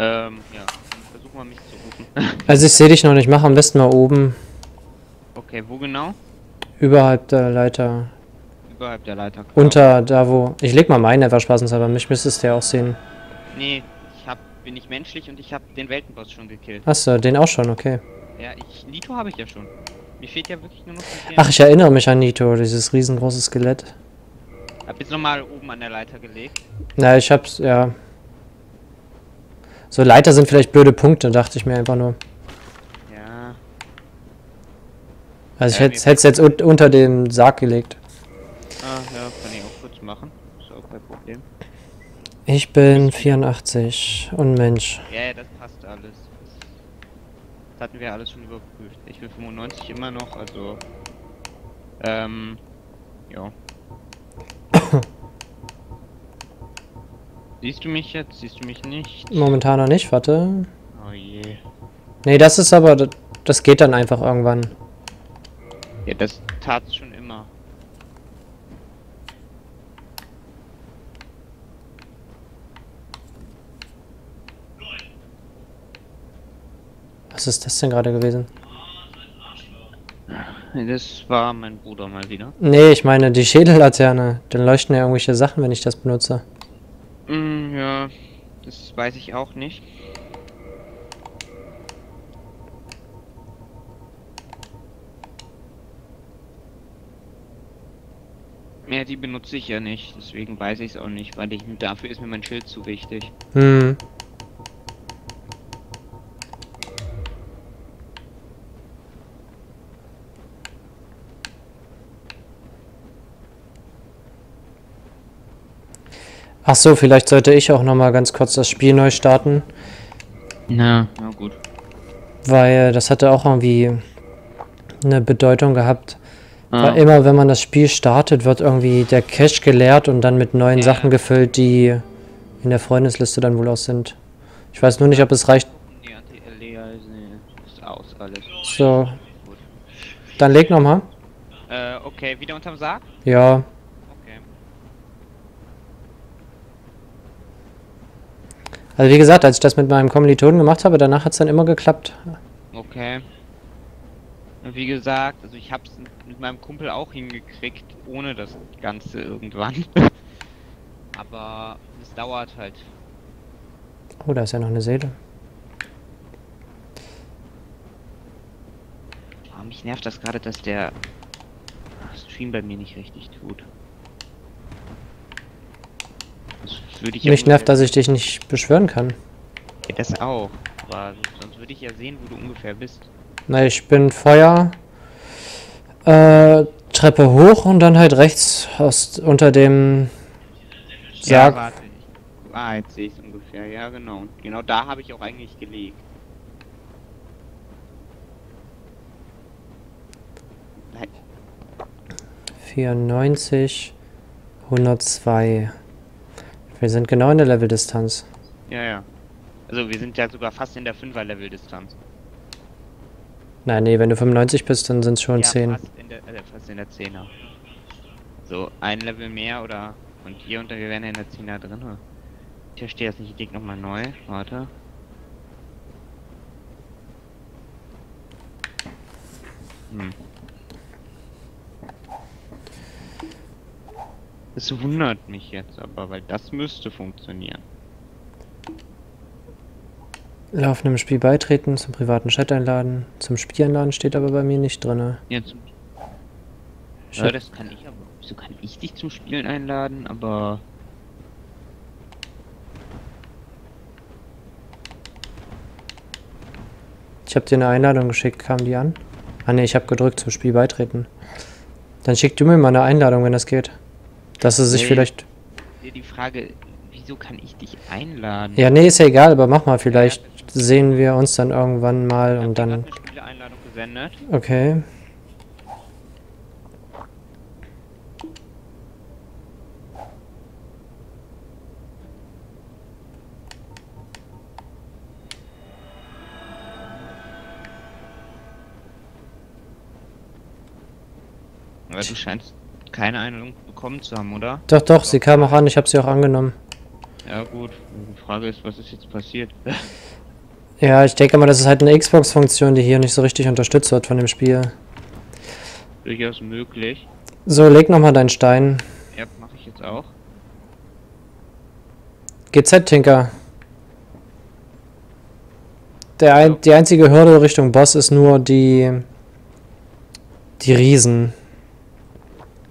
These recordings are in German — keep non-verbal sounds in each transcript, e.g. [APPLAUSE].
Ähm, ja. Dann versuch mal mich zu rufen. [LAUGHS] Also ich sehe dich noch nicht. Mach am besten mal oben. okay, wo genau? Überhalb der Leiter. Überhalb der Leiter. klar. Unter da wo. Ich leg mal meinen einfach spaßenshalber. Mich müsstest du ja auch sehen. Nee, ich hab, bin nicht menschlich und ich hab den Weltenboss schon gekillt. Achso, den auch schon, okay. Ja, ich, Nito habe ich ja schon. Mir fehlt ja wirklich nur noch Ach, ich erinnere mich an Nito, dieses riesengroße Skelett. Hab jetzt nochmal oben an der Leiter gelegt. Na, ich hab's, ja. So Leiter sind vielleicht blöde Punkte, dachte ich mir einfach nur. Ja. Also ich Ja, hätte es jetzt un unter dem Sarg gelegt. Ah, ja, kann ich auch kurz machen. Ist auch kein Problem. Ich bin 84 und Mensch. Ja, ja, das passt alles. Das, das hatten wir alles schon überprüft. Ich bin 95 immer noch, also. Ähm. Ja. [COUGHS] Siehst du mich jetzt? Siehst du mich nicht? Momentan noch nicht, warte. Oh je. Nee, das ist aber, das, geht dann einfach irgendwann. Ja, das tat's schon immer. Was ist das denn gerade gewesen? Das war mein Bruder mal wieder. Nee, ich meine die Schädellaterne. Dann leuchten ja irgendwelche Sachen, wenn ich das benutze. Mm, ja, das weiß ich auch nicht. Ja, die benutze ich ja nicht, deswegen weiß ich es auch nicht, weil ich, dafür ist mir mein Schild zu wichtig. Hm. Ach so, vielleicht sollte ich auch noch mal ganz kurz das Spiel neu starten, Na, na gut. weil das hatte auch irgendwie eine Bedeutung gehabt. Ah, Weil immer, wenn man das Spiel startet, wird irgendwie der Cache geleert und dann mit neuen Ja. Sachen gefüllt, die in der Freundesliste dann wohl aus sind. Ich weiß nur nicht, ob es reicht. nee, Anti-LE, also, nee, ist aus alles. So, dann leg noch mal. Äh, okay, wieder unterm Sarg? Ja, Okay. Also wie gesagt, als ich das mit meinem Kommilitonen gemacht habe, danach hat es dann immer geklappt. Okay. Und wie gesagt, also ich hab's mit meinem Kumpel auch hingekriegt, ohne das Ganze irgendwann. [LAUGHS] Aber es dauert halt. Oh, da ist ja noch eine Seele. Oh, mich nervt das gerade, dass der Stream bei mir nicht richtig tut. Würde ich ja Mich ungefähr- nervt, dass ich dich nicht beschwören kann. Ja, das auch. Aber sonst würde ich ja sehen, wo du ungefähr bist. Na, ich bin Feuer, äh, Treppe hoch und dann halt rechts aus, unter dem Ja, Sarg. warte. Ich, ah, jetzt sehe ich es ungefähr. Ja, genau. Und genau da habe ich auch eigentlich gelegt. Nein. 94, 102. Wir sind genau in der Leveldistanz. Ja, ja. Also wir sind ja sogar fast in der 5er Level-Distanz. Nein, nee, wenn du 95 bist, dann sind es schon ja, 10. Fast in, der, äh, fast in der 10er. So, ein Level mehr oder... Und hier unter, wir wären ja in der 10er drin. Ich verstehe das nicht, ich leg nochmal neu. Warte. Hm. Das wundert mich jetzt aber, weil das müsste funktionieren. Laufendem Spiel beitreten, zum privaten Chat einladen. Zum Spiel einladen steht aber bei mir nicht drin. Jetzt. Ich Ja, hab, das kann ich aber. Wieso kann ich dich zum Spielen einladen, aber. ich hab dir eine Einladung geschickt, kam die an? Ah ne, ich habe gedrückt zum Spiel beitreten. Dann schick du mir mal eine Einladung, wenn das geht. Dass es sich Nee. vielleicht... Die Frage, wieso kann ich dich einladen? Ja, nee, ist ja egal, aber mach mal, vielleicht sehen wir uns dann irgendwann mal Ich und dann... eine Spieleeinladung gesendet. Okay. Aber du scheinst keine Einladung bekommen zu haben, oder? Doch, doch, sie kam auch an, ich habe sie auch angenommen. Ja gut, die Frage ist, was ist jetzt passiert? [LAUGHS] Ja, ich denke mal, das ist halt eine Xbox-Funktion, die hier nicht so richtig unterstützt wird von dem Spiel. Durchaus möglich. So, leg nochmal deinen Stein. Ja, mache ich jetzt auch. GZ, Tinker. Der ein, die einzige Hürde Richtung Boss ist nur die... Die Riesen.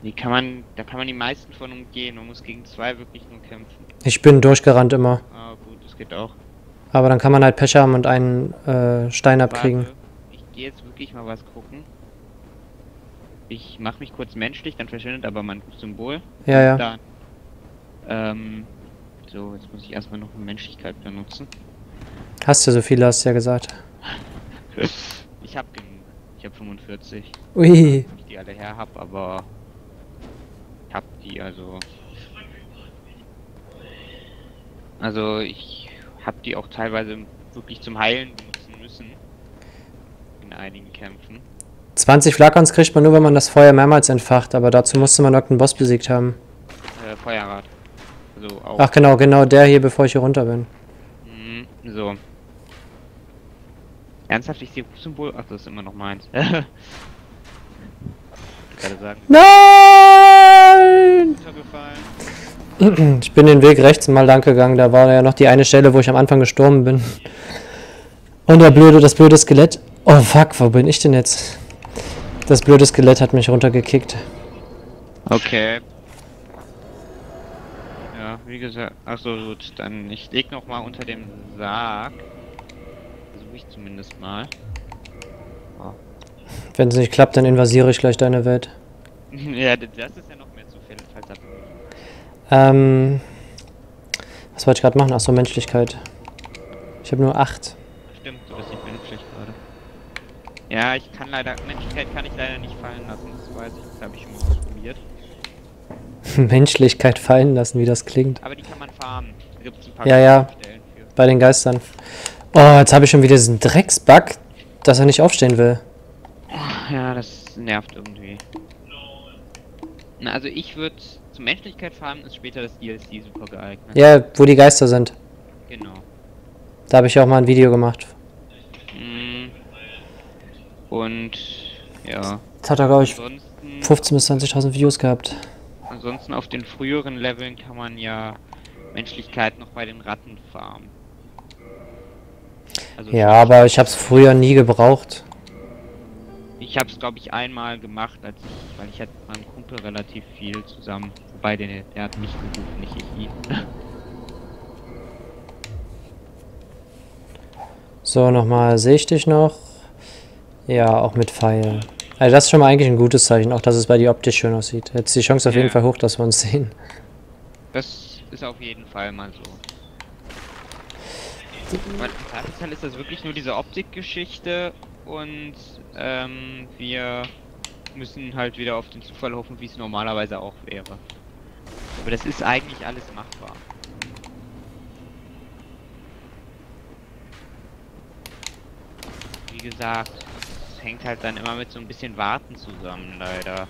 Die kann man, da kann man die meisten von umgehen. Man muss gegen zwei wirklich nur kämpfen. Ich bin durchgerannt immer. Ah gut, das geht auch. Aber dann kann man halt Pech haben und einen äh, Stein abkriegen. Warte, ich gehe jetzt wirklich mal was gucken. Ich mache mich kurz menschlich, dann verschwindet aber mein Symbol. Ja, ja. Dann, ähm, so, jetzt muss ich erstmal noch eine Menschlichkeit benutzen. Hast du so viele, hast du ja gesagt. [LAUGHS] Ich habe genug. Ich habe 45. Ui. Ich die alle her hab, aber ich hab die also. Also ich hab die auch teilweise wirklich zum Heilen benutzen müssen. In einigen Kämpfen. 20 Flakons kriegt man nur, wenn man das Feuer mehrmals entfacht, aber dazu musste man irgendeinen Boss besiegt haben. Äh, Feuerrad. Also auch. Ach genau, genau der hier, bevor ich hier runter bin. Mhm, so. Ernsthaft, ich sehe Symbol. Ach, das ist immer noch meins. [LAUGHS] Gerade sagen, Nein! [CLEARS THROAT] Ich bin den Weg rechts mal lang gegangen, da war ja noch die eine Stelle, wo ich am Anfang gestorben bin. Und der blöde, das blöde Skelett. Oh fuck, wo bin ich denn jetzt? Das blöde Skelett hat mich runtergekickt. Okay. Ja, wie gesagt, achso gut, dann ich leg noch mal unter dem Sarg. Versuche ich zumindest mal. Wenn es nicht klappt, dann invasiere ich gleich deine Welt. [LAUGHS] ja, das ist ja noch mehr Zufälle, falls das. Ähm. Was wollte ich gerade machen? Achso, Menschlichkeit. Ich habe nur 8. Stimmt, du bist nicht menschlich gerade. Ja, ich kann leider, Menschlichkeit kann ich leider nicht fallen lassen, das weiß ich, das habe ich schon mal ausprobiert. [LAUGHS] Menschlichkeit fallen lassen, wie das klingt. Aber die kann man farmen. Ja, ja. Bei den Geistern. Oh, jetzt habe ich schon wieder diesen Drecksbug, dass er nicht aufstehen will. Ja, das nervt irgendwie. Na, also ich würde zur Menschlichkeit farmen, ist später das DLC super geeignet. Ja, wo die Geister sind. Genau. Da habe ich auch mal ein Video gemacht. Mm. Und ja, Jetzt hat er, glaube ich, ansonsten, 15.000 bis 20.000 Views gehabt. ansonsten auf den früheren Leveln kann man ja Menschlichkeit noch bei den Ratten farmen. Also Ja, aber ich habe es früher nie gebraucht. Ich habe es glaube ich einmal gemacht, als ich, weil ich hatte mit meinem Kumpel relativ viel zusammen. Wobei der, der hat mich gerufen, nicht ich ihn. [LAUGHS] So, nochmal, sehe ich dich noch? Ja, auch mit Pfeil. Also das ist schon mal eigentlich ein gutes Zeichen, auch dass es bei dir optisch schön aussieht. Jetzt ist die Chance auf jeden Ja. Fall hoch, dass wir uns sehen. Das ist auf jeden Fall mal so. Im Zweifelsfall ist das wirklich nur diese Optikgeschichte und ähm, wir müssen halt wieder auf den Zufall hoffen, wie es normalerweise auch wäre. Aber das ist eigentlich alles machbar. Wie gesagt, es hängt halt dann immer mit so ein bisschen Warten zusammen, leider.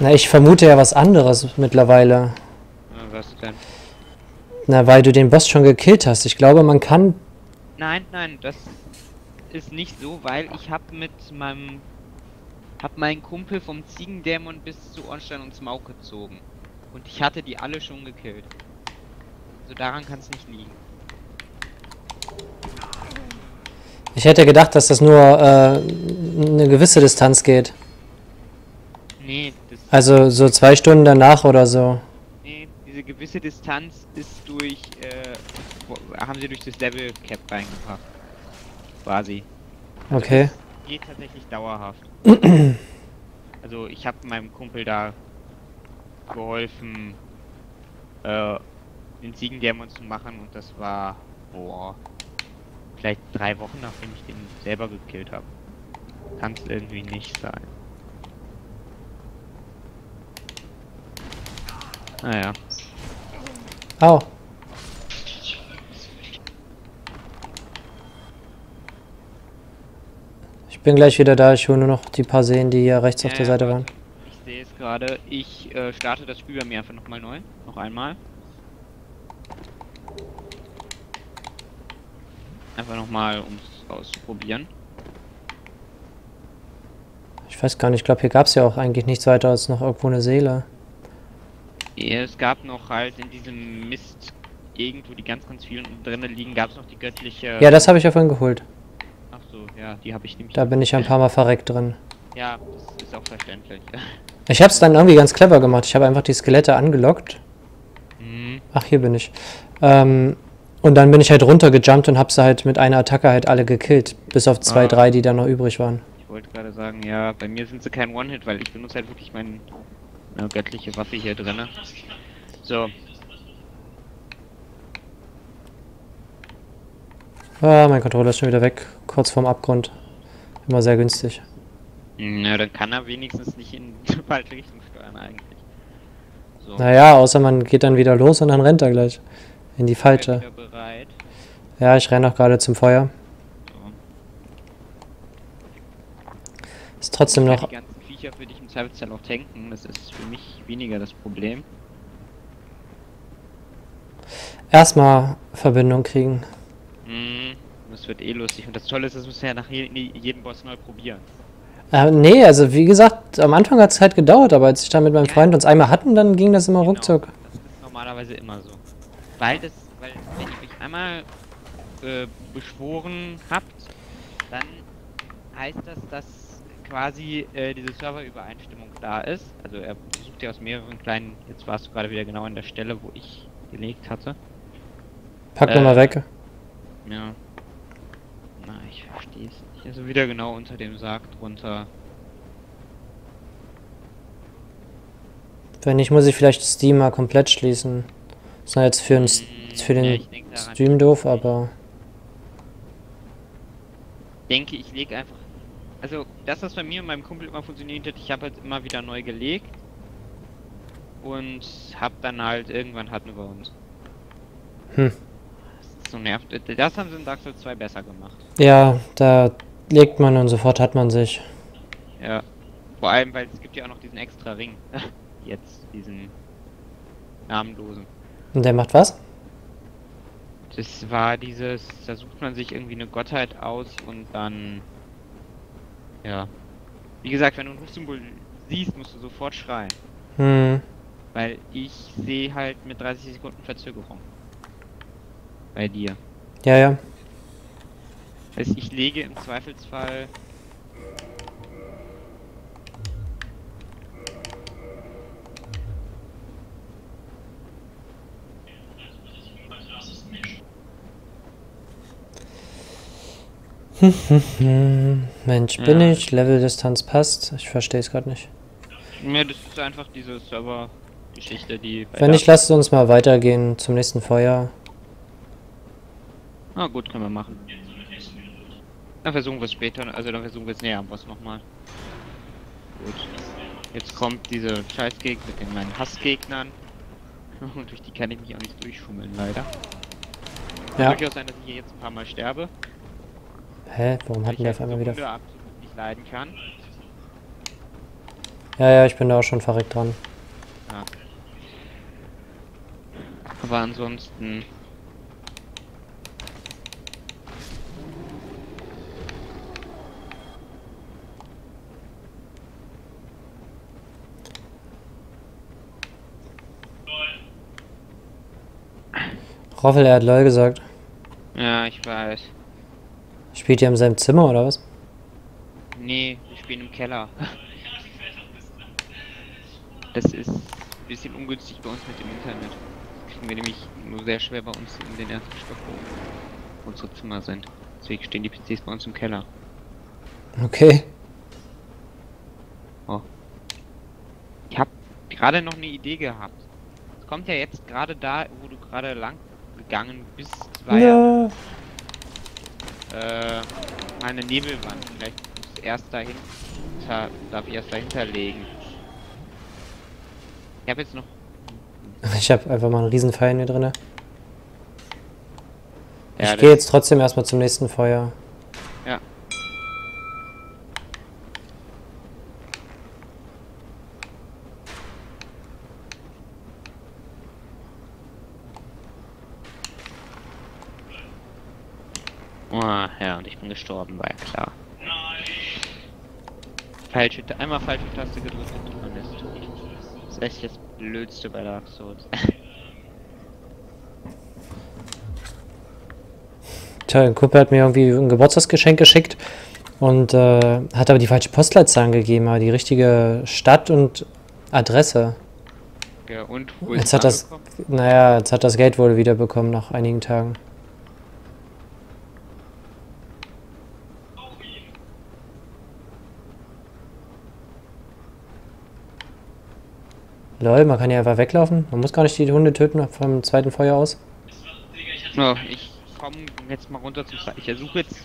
Na, ich vermute ja was anderes mittlerweile. Ja, Was denn? Na, weil du den Boss schon gekillt hast. Ich glaube, man kann... Nein, nein, das ist nicht so, weil ich hab mit meinem hab meinen Kumpel vom Ziegendämon bis zu Ornstein und Smaug gezogen. Und ich hatte die alle schon gekillt. Also daran kann es nicht liegen. Ich hätte gedacht, dass das nur äh, eine gewisse Distanz geht. Nee, das, Also so zwei Stunden danach oder so. Diese gewisse Distanz ist durch, äh, haben sie durch das Level Cap reingebracht. Quasi. Okay. Geht tatsächlich dauerhaft. [CLEARS THROAT] also ich habe meinem Kumpel da geholfen, äh, den Ziegendämon zu machen und das war, boah, vielleicht drei Wochen nachdem ich den selber gekillt habe. Kann es irgendwie nicht sein. Naja. Au. Ich bin gleich wieder da. Ich hole nur noch die paar Seen, die hier rechts ja, auf der Seite waren. Ich sehe es gerade. Ich äh, starte das Spiel bei mir einfach nochmal neu. Noch einmal. Einfach nochmal, um es auszuprobieren. Ich weiß gar nicht. Ich glaube, hier gab es ja auch eigentlich nichts weiter als noch irgendwo eine Seele. Es gab noch halt in diesem Mist irgendwo die ganz, ganz vielen drinnen liegen, gab es noch die göttliche. Ja, das habe ich ja vorhin geholt. Ach so, ja, die habe ich nämlich. Da bin ich ja ein paar Mal verreckt drin. Ja, das ist auch verständlich. [LAUGHS] Ich habe es dann irgendwie ganz clever gemacht. Ich habe einfach die Skelette angelockt. hm, Ach, hier bin ich. Ähm, und dann bin ich halt runtergejumpt und habe sie halt mit einer Attacke halt alle gekillt. Bis auf zwei, Ah. drei, die da noch übrig waren. ich wollte gerade sagen, ja, bei mir sind sie kein One-Hit, weil ich benutze halt wirklich meine äh, göttliche Waffe hier drinne. So, Ah, mein Controller ist schon wieder weg. Kurz vorm Abgrund. Immer sehr günstig. na, dann kann er wenigstens nicht in die [LAUGHS] falsche Richtung steuern eigentlich. So, Naja, außer man geht dann wieder los und dann rennt er gleich. In die falsche. Ja, ich renne auch gerade zum Feuer. So. Ist trotzdem noch. Die ganzen Viecher würde ich im Zweifelsfall auch tanken, das ist für mich weniger das Problem. Erstmal Verbindung kriegen. Mhm, das wird eh lustig. Und das Tolle ist, das müssen wir ja nach jedem Boss neu probieren. Äh, nee, also wie gesagt, am Anfang hat es halt gedauert, aber als ich dann mit meinem Ja. Freund uns einmal hatten, dann ging das immer Genau, ruckzuck. Das ist normalerweise immer so. Weil das, weil wenn ihr euch einmal äh, beschworen habt, dann heißt das, dass quasi äh, diese Serverübereinstimmung da ist. Also er sucht ja aus mehreren kleinen, jetzt warst du gerade wieder genau an der Stelle, wo ich gelegt hatte. Pack Äh, nochmal weg. Ja. Na, ich verstehe es nicht. Also wieder genau unter dem Sarg drunter. Wenn nicht, muss ich vielleicht Steam mal komplett schließen. Ist ja jetzt für, ein, S- für Ja, den daran. Stream doof, aber. denke, ich lege einfach. Also, das, was bei mir und meinem Kumpel immer funktioniert hat, ich habe halt immer wieder neu gelegt. Und hab dann halt, irgendwann hatten wir uns. Hm. Das ist so nervt. Das haben sie in Dark Souls 2 besser gemacht. Ja, da legt man und sofort hat man sich. Ja. Vor allem, weil es gibt ja auch noch diesen extra Ring. [LAUGHS] Jetzt, diesen namenlosen. Und der macht was? Das war dieses, da sucht man sich irgendwie eine Gottheit aus und dann. Ja. Wie gesagt, wenn du ein Rufsymbol siehst, musst du sofort schreien. Hm. Weil ich sehe halt mit 30 Sekunden Verzögerung. Bei dir. Ja, ja. Also ich lege im Zweifelsfall. Hm. [LAUGHS] Mensch, bin Ja. ich? Leveldistanz passt. Ich verstehe es gerade nicht. Ja, das ist einfach diese Server-Geschichte, die. Wenn nicht, lasst uns mal weitergehen zum nächsten Feuer. Ah, gut, können wir machen. Dann versuchen wir es später, also dann versuchen wir es näher am Boss nochmal. Gut. Jetzt kommt diese Scheißgegner mit den meinen Hassgegnern. [LAUGHS] Und durch die kann ich mich auch nicht durchschummeln, leider. Kann Ja. durchaus sein, dass ich hier jetzt ein paar Mal sterbe. Hä? Warum hatten wir auf einmal wieder. Nicht leiden kann. Ja, ja, ich bin da auch schon verreckt dran. Aber ansonsten. Roffel, er hat LOL gesagt. Ja, ich weiß. Spielt ihr im selben Zimmer oder was? Nee, wir spielen im Keller. Das ist ein bisschen ungünstig bei uns mit dem Internet. Kriegen wir nämlich nur sehr schwer bei uns in den ersten Stock wo Unsere Zimmer sind. Deswegen stehen die PCs bei uns im Keller. Okay. Ich habe gerade noch eine Idee gehabt. Es kommt ja jetzt gerade da, wo du gerade lang gegangen bist, war ja, Ja. Äh, meine Nebelwand. Vielleicht muss erst dahinter, darf ich erst dahinter legen. Ich habe jetzt noch Ich habe einfach mal einen Riesenpfeil in mir drinne. Ja, ich gehe jetzt trotzdem erstmal zum nächsten Feuer. Ja. Oh, ja, und ich bin gestorben, war ja klar. Falsche, einmal falsche Taste gedrückt und man ist tot. Das ist echt das Blödste bei Dark Souls. [LAUGHS] Tja, ein Kumpel hat mir irgendwie ein Geburtstagsgeschenk geschickt und äh, hat aber die falsche Postleitzahl angegeben, aber die richtige Stadt und Adresse. ja, und wo Jetzt ist hat das, angekommen? naja, jetzt hat das Geld wohl wiederbekommen nach einigen Tagen. Lol, man kann ja einfach weglaufen. Man muss gar nicht die Hunde töten vom zweiten Feuer aus. So, ich komme jetzt mal runter zum. Ich versuche jetzt.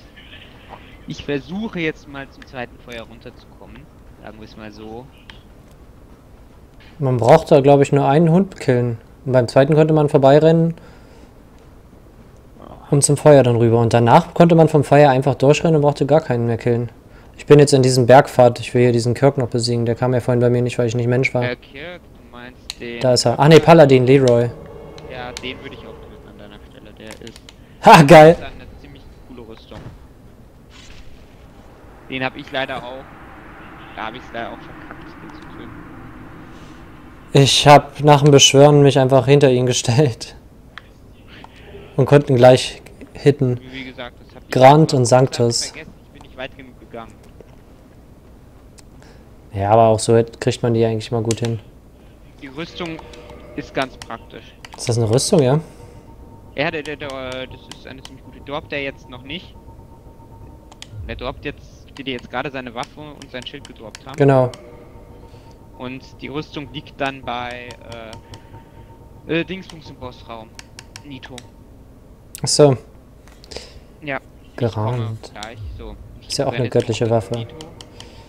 Ich versuche jetzt mal zum zweiten Feuer runterzukommen. Sagen wir es mal so. Man braucht da, glaube ich, nur einen Hund killen. Und beim zweiten konnte man vorbeirennen und zum Feuer dann rüber. Und danach konnte man vom Feuer einfach durchrennen und brauchte gar keinen mehr killen. Ich bin jetzt in diesem Bergpfad. Ich will hier diesen Kirk noch besiegen. Der kam ja vorhin bei mir nicht, weil ich nicht Mensch war. Herr Kirk, den. Da ist er. Ach nee, Paladin, Leroy. Ja, den würde ich auch töten an deiner Stelle. Der ist. [LAUGHS] Ha, geil. dann eine ziemlich coole Rüstung. Den habe ich leider auch. Da habe ich es leider auch verkackt, den zu töten. Ich habe nach dem Beschwören mich einfach hinter ihn gestellt. [LAUGHS] Und konnten gleich hitten. Wie gesagt, das ich. Grant und das hab Sanctus. Vergessen. Ich bin nicht weit genug gegangen. Ja, aber auch so kriegt man die eigentlich mal gut hin. Die Rüstung ist ganz praktisch. Ist das eine Rüstung, ja? Ja, der, der, der, äh, das ist eine ziemlich gute. Droppt er jetzt noch nicht. Der droppt jetzt, die jetzt gerade seine Waffe und sein Schild gedroppt haben. Genau. Und die Rüstung liegt dann bei äh, äh, Dingsbums im Bossraum. Nito. Achso, Ja. Ich komme gerahmt. gleich. So. Ist ja auch eine göttliche Waffe. Nito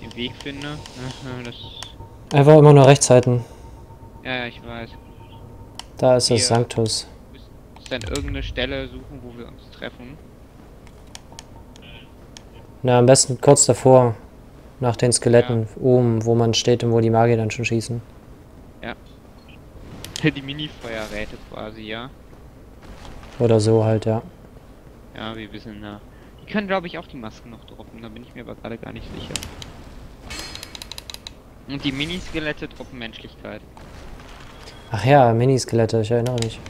Den Weg finde. Das, Einfach immer nur rechts halten. Ja, ja, ich weiß. Da ist das Hier. Sanctus. Wir müssen dann irgendeine Stelle suchen, wo wir uns treffen. Na, am besten kurz davor. Nach den Skeletten. Oben, wo man steht und wo die Magier dann schon schießen. [LAUGHS] Die Mini-Feuerräte quasi, ja. Oder so halt, ja. Ja, wir wissen da. Die können, glaube ich, auch die Masken noch droppen, da bin ich mir aber gerade gar nicht sicher. Und die Mini-Skelette droppen Menschlichkeit. Ach ja, Miniskelette, ich erinnere mich.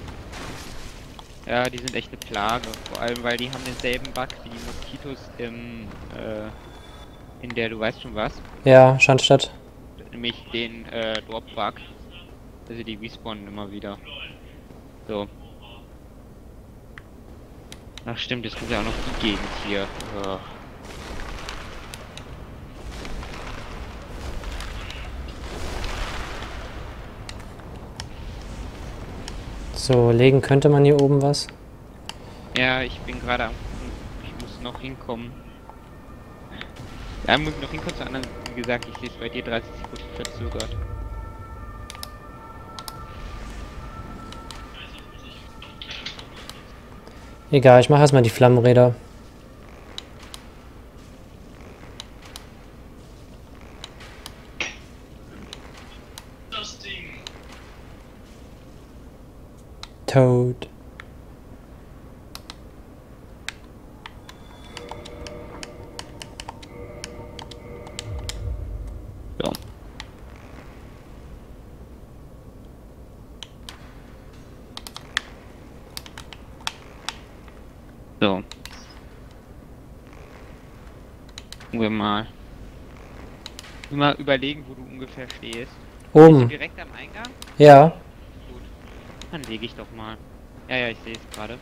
Ja, die sind echt eine Plage. Vor allem, weil die haben denselben Bug wie die Moskitos im, äh, in der du weißt schon was. Ja, Schandstadt. Nämlich den, äh, Drop-Bug. Also die respawnen immer wieder. So. Ach stimmt, jetzt kommt ja auch noch die Gegend hier. Ugh. So, legen könnte man hier oben was. Ja, ich bin gerade am. Ich muss noch hinkommen. Ja, muss ich noch hinkommen zu anderen. Wie gesagt, ich sehe es bei dir 30 Sekunden verzögert. Egal, ich mache erstmal die Flammenräder. Toad. So. Wir mal. Mal überlegen, wo du ungefähr stehst. Oben. direkt am Eingang? Ja. Dann lege ich doch mal. Ja, ja, ich sehe es gerade.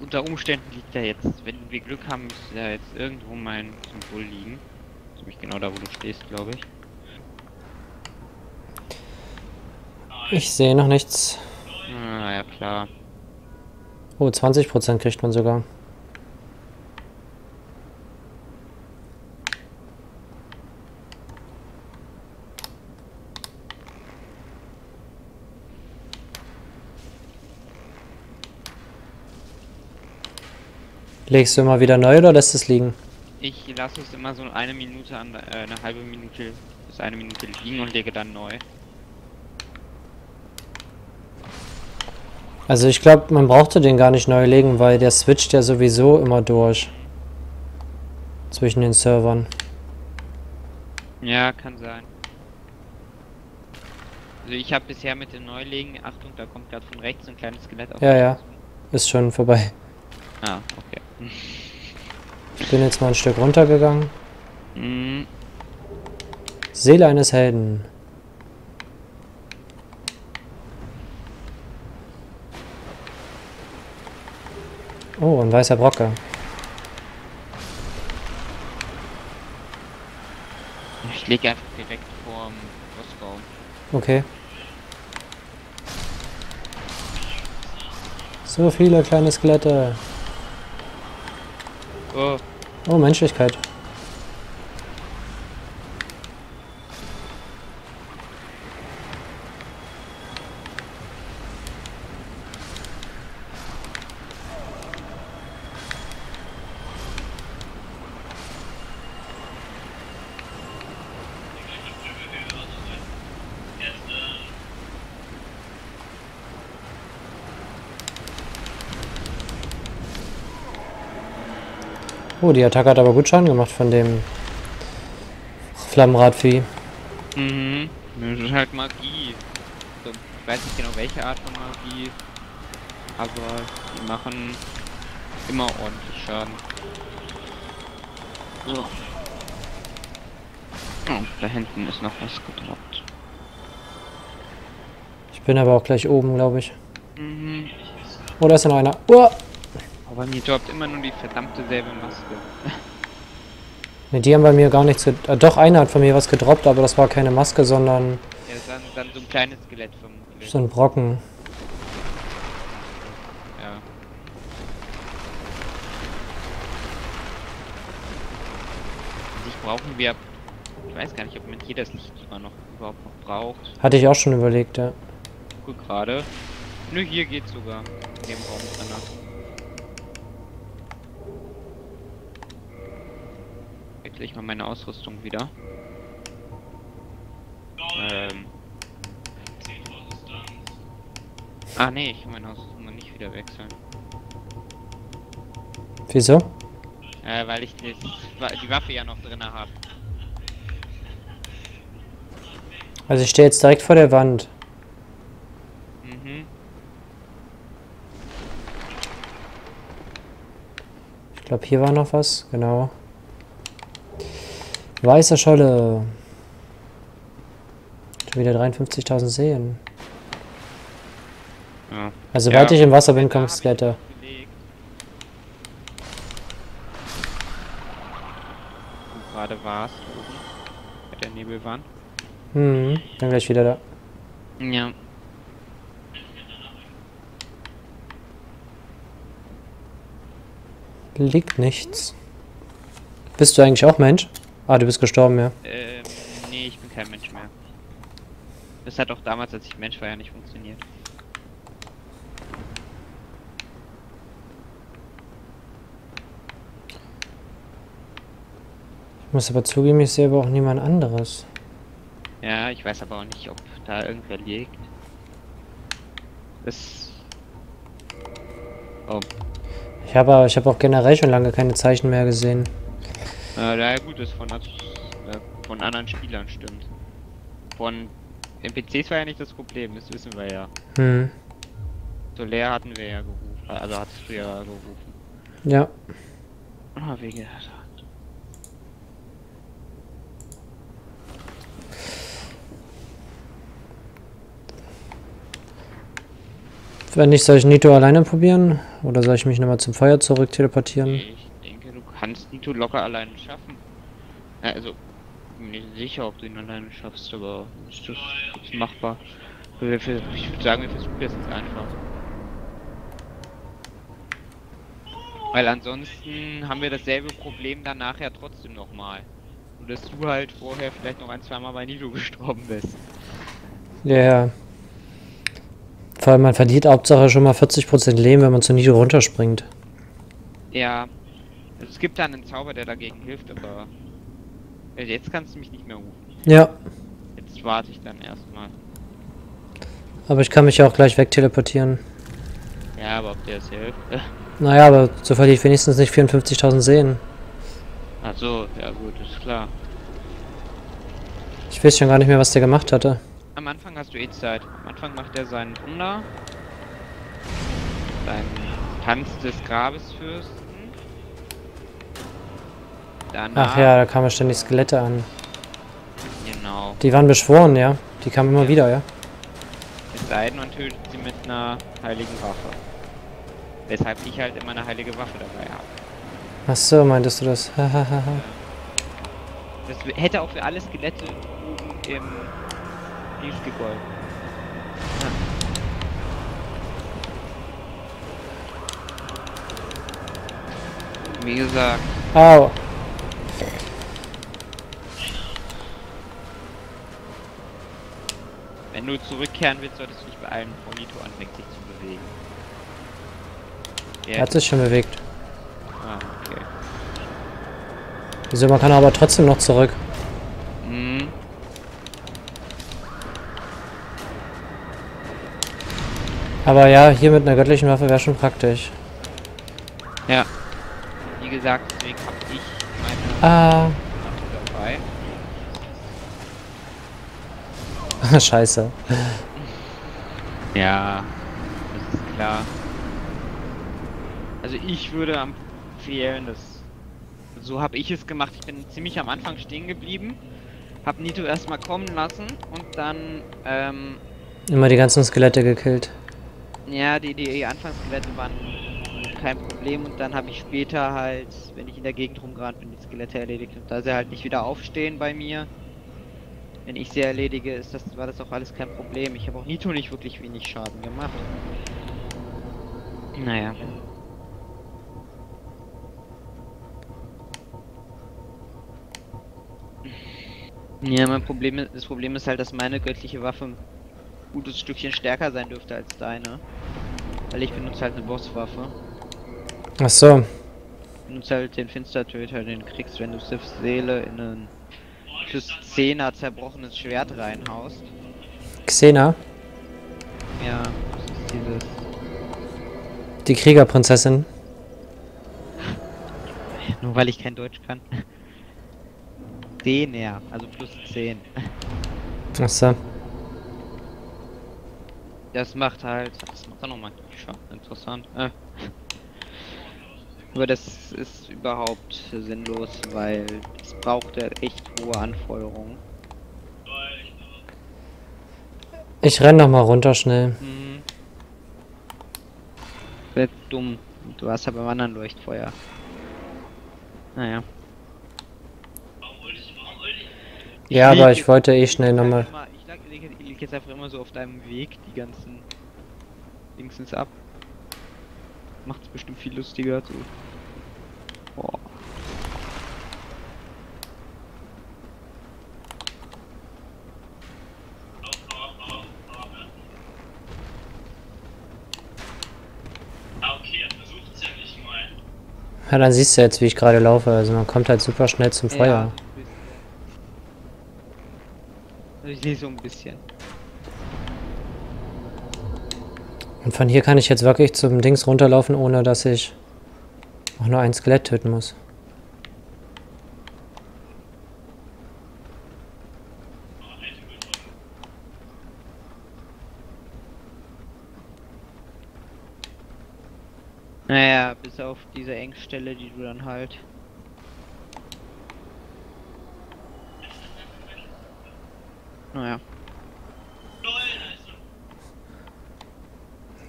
Unter Umständen liegt er jetzt, wenn wir Glück haben, müsste da jetzt irgendwo mein Symbol liegen. Ziemlich genau da, wo du stehst, glaube ich. Ich sehe noch nichts. Ah, ja klar. Oh, 20% kriegt man sogar. Legst du immer wieder neu oder lässt es liegen? Ich lasse es immer so eine Minute an, äh, eine halbe Minute bis eine Minute liegen und lege dann neu. Also ich glaube, man brauchte den gar nicht neu legen, weil der switcht ja sowieso immer durch. Zwischen den Servern. Ja, kann sein. Also ich habe bisher mit den Neulegen, Achtung, da kommt gerade von rechts ein kleines Skelett auf. Ja, ja. Ist schon vorbei. Ah, okay. Ich bin jetzt mal ein Stück runtergegangen. Mhm. Seele eines Helden. Oh, ein weißer Brocke. Ich lege einfach direkt vorm Bossbaum. Okay. So viele kleine Skelette. Oh, Oh, Menschlichkeit. Oh, die Attacke hat aber gut Schaden gemacht von dem Flammenradvieh. Mhm. Das ist halt Magie. So, ich weiß nicht genau welche Art von Magie. Aber die machen immer ordentlich Schaden. So. Oh, da hinten ist noch was gedroppt. Ich bin aber auch gleich oben, glaube ich. Mhm. Oh, da ist ja noch einer. Uah! Aber mir droppt immer nur die verdammte selbe Maske. [LAUGHS] Ne, die haben bei mir gar nichts ged äh, Doch, einer hat von mir was gedroppt, aber das war keine Maske, sondern Ja, das ist dann, so ein kleines Skelett vermutlich. so ein Brocken. Ja. An sich brauchen wir. Ich weiß gar nicht, ob man hier das Licht sogar noch überhaupt noch braucht. Hatte ich auch schon überlegt, ja. Guck gerade. Nur hier geht's sogar. In dem Raum drin. Wechsle ich mal meine Ausrüstung wieder. Ähm. Ah nee, ich kann meine Ausrüstung noch nicht wieder wechseln. Wieso? Äh, weil ich wa- die Waffe ja noch drin habe. Also ich stehe jetzt direkt vor der Wand. Mhm. Ich glaube, hier war noch was. Genau. Weiße Scholle. Schon wieder 53.000 Seen. Ja. Also, Ja. sobald ich im Wasser bin, ich Skelette. gerade warst. Bei der Nebelwand. Hm, dann gleich wieder da. Ja. Liegt nichts. Bist du eigentlich auch Mensch? Ah, du bist gestorben, ja. Ähm, nee, ich bin kein Mensch mehr. Das hat auch damals, als ich Mensch war, ja nicht funktioniert. Ich muss aber zugeben, ich sehe aber auch niemand anderes. Ja, ich weiß aber auch nicht, ob da irgendwer liegt. Das. Oh. Ich habe ich hab auch generell schon lange keine Zeichen mehr gesehen. Äh, ja gut, das von, äh, von anderen Spielern stimmt. Von NPCs war ja nicht das Problem, das wissen wir ja. Hm, Soler hatten wir ja gerufen. Also hattest du ja gerufen. ja. Ah, wie gesagt. Wenn nicht, soll ich Nito alleine probieren? Oder soll ich mich nochmal zum Feuer zurück teleportieren? Du kannst Nito locker alleine schaffen. Ja, also, bin nicht sicher, ob du ihn alleine schaffst, aber ist das ist machbar. Ich würde sagen, wir versuchen das jetzt einfach. Weil ansonsten haben wir dasselbe Problem dann nachher trotzdem nochmal. Und dass du halt vorher vielleicht noch ein, zweimal bei Nito [LAUGHS] gestorben bist. Ja, ja. Vor allem, man verliert Hauptsache schon mal 40% Leben, wenn man zu Nito runterspringt. Ja. Also es gibt da einen Zauber, der dagegen hilft, aber. äh, Jetzt kannst du mich nicht mehr rufen. Ja, Jetzt warte ich dann erstmal. aber ich kann mich ja auch gleich wegteleportieren. aber ob der es hilft. [LAUGHS] Naja, aber so verliere ich wenigstens nicht 54.000 Seen. Ach so, ja gut, ist klar. Ich weiß schon gar nicht mehr, was der gemacht hatte. Am Anfang hast du eh Zeit. Am Anfang macht er seinen Wunder. Sein Tanz des Grabesfürsten. Danach, Ach ja, da kamen ständig Skelette an. Genau. Die waren beschworen, ja. Die kamen immer wieder, ja. Es sei denn, man tötet sie mit einer heiligen Waffe. Weshalb ich halt immer eine heilige Waffe dabei habe. Ach so, meintest du das? Hahaha. Das hätte auch für alle Skelette oben im Dies gegolten. Ja. Wie gesagt, Au. Wenn du zurückkehren willst, solltest du dich beeilen, bevor Nito anfängt sich zu bewegen. Er hat sich schon bewegt. Ah, okay. Wieso, man kann aber trotzdem noch zurück. Mhm. Aber ja, hier mit einer göttlichen Waffe wäre schon praktisch. Ja. Wie gesagt, deswegen habe ich meine Ah. Waffe dabei. [LAUGHS] Scheiße. Ja, das ist klar. Also ich würde empfehlen, dass so habe ich es gemacht. Ich bin ziemlich am Anfang stehen geblieben, habe Nito erstmal kommen lassen und dann ähm, Immer die ganzen Skelette gekillt. ja, die die Anfangsskelette waren kein Problem und dann habe ich später halt, wenn ich in der Gegend rumgerannt bin, die Skelette erledigt und da sie halt nicht wieder aufstehen bei mir, wenn ich sie erledige, ist das war das auch alles kein Problem. Ich habe auch Nito nicht wirklich wenig Schaden gemacht. Naja. Ja, mein Problem ist, das Problem ist halt, dass meine göttliche Waffe ein gutes Stückchen stärker sein dürfte als deine. Weil ich benutze halt eine Bosswaffe. Ach so. Ich benutze halt den Finstertöter, den kriegst, wenn du Sifs Seele in ein plus 10er zerbrochenes Schwert reinhaust. Xena, Ja, das ist dieses. die Kriegerprinzessin. [LAUGHS] Nur weil ich kein Deutsch kann. 10er, also plus 10. Ach so. Das macht halt. Das macht dann nochmal. Interessant. Äh. Aber das ist überhaupt sinnlos, weil es braucht ja echt hohe Anfeuerung. Ich renn noch mal runter schnell. Hm. Wäre dumm. Du hast ja beim anderen Leuchtfeuer. Naja. Ja, aber ich wollte eh schnell noch mal. Ich leg, leg jetzt einfach immer so auf deinem Weg die ganzen Dingsens ab. Macht's bestimmt viel lustiger so. Boah. Okay, versucht es ja nicht mal. Ja, dann siehst du jetzt, wie ich gerade laufe. Also man kommt halt super schnell zum Feuer. Ja, ich sehe so ein bisschen. Und von hier kann ich jetzt wirklich zum Dings runterlaufen, ohne dass ich auch nur ein Skelett töten muss. Naja, bis auf diese Engstelle, die du dann halt. Naja.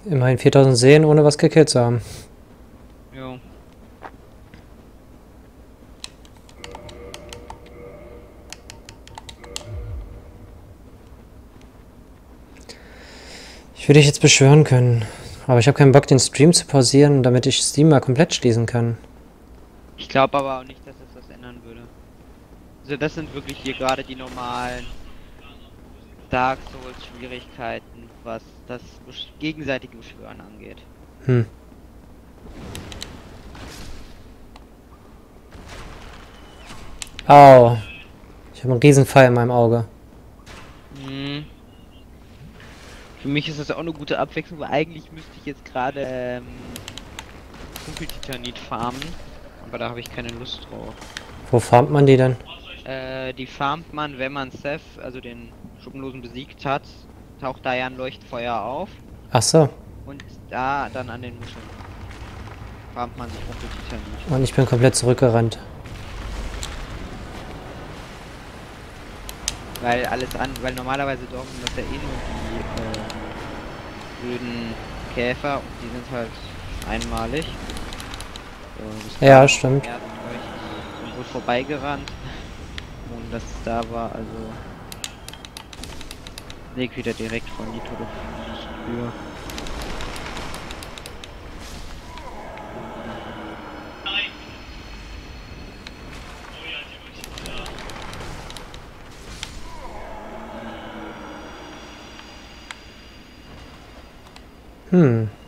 Immerhin 4000 Seen, ohne was gekillt zu haben. Jo. Ich würde dich jetzt beschwören können. Aber ich habe keinen Bock, den Stream zu pausieren, damit ich Steam mal komplett schließen kann. Ich glaube aber auch nicht, dass es das ändern würde. Also das sind wirklich hier gerade die normalen Dark Souls Schwierigkeiten, was das gegenseitige Beschwören angeht. Hm. Au. Ich habe einen riesen Pfeil in meinem Auge. Hm. Für mich ist das auch eine gute Abwechslung, weil eigentlich müsste ich jetzt gerade ähm, Kumpeltitanit farmen, aber da habe ich keine Lust drauf. Wo farmt man die denn? Äh, die farmt man, wenn man Seth, also den Schuppenlosen besiegt hat, taucht da ja ein Leuchtfeuer auf Ach so. und da dann an den Muscheln farmt man sich Kumpeltitanit. Und ich bin komplett zurückgerannt. Weil alles an, weil normalerweise sorgen das ja eh nur die äh, blöden Käfer und die sind halt einmalig. So, Ja, stimmt. erst euch vorbeigerannt. Und das da war, also leg wieder direkt von die Tür. Hm.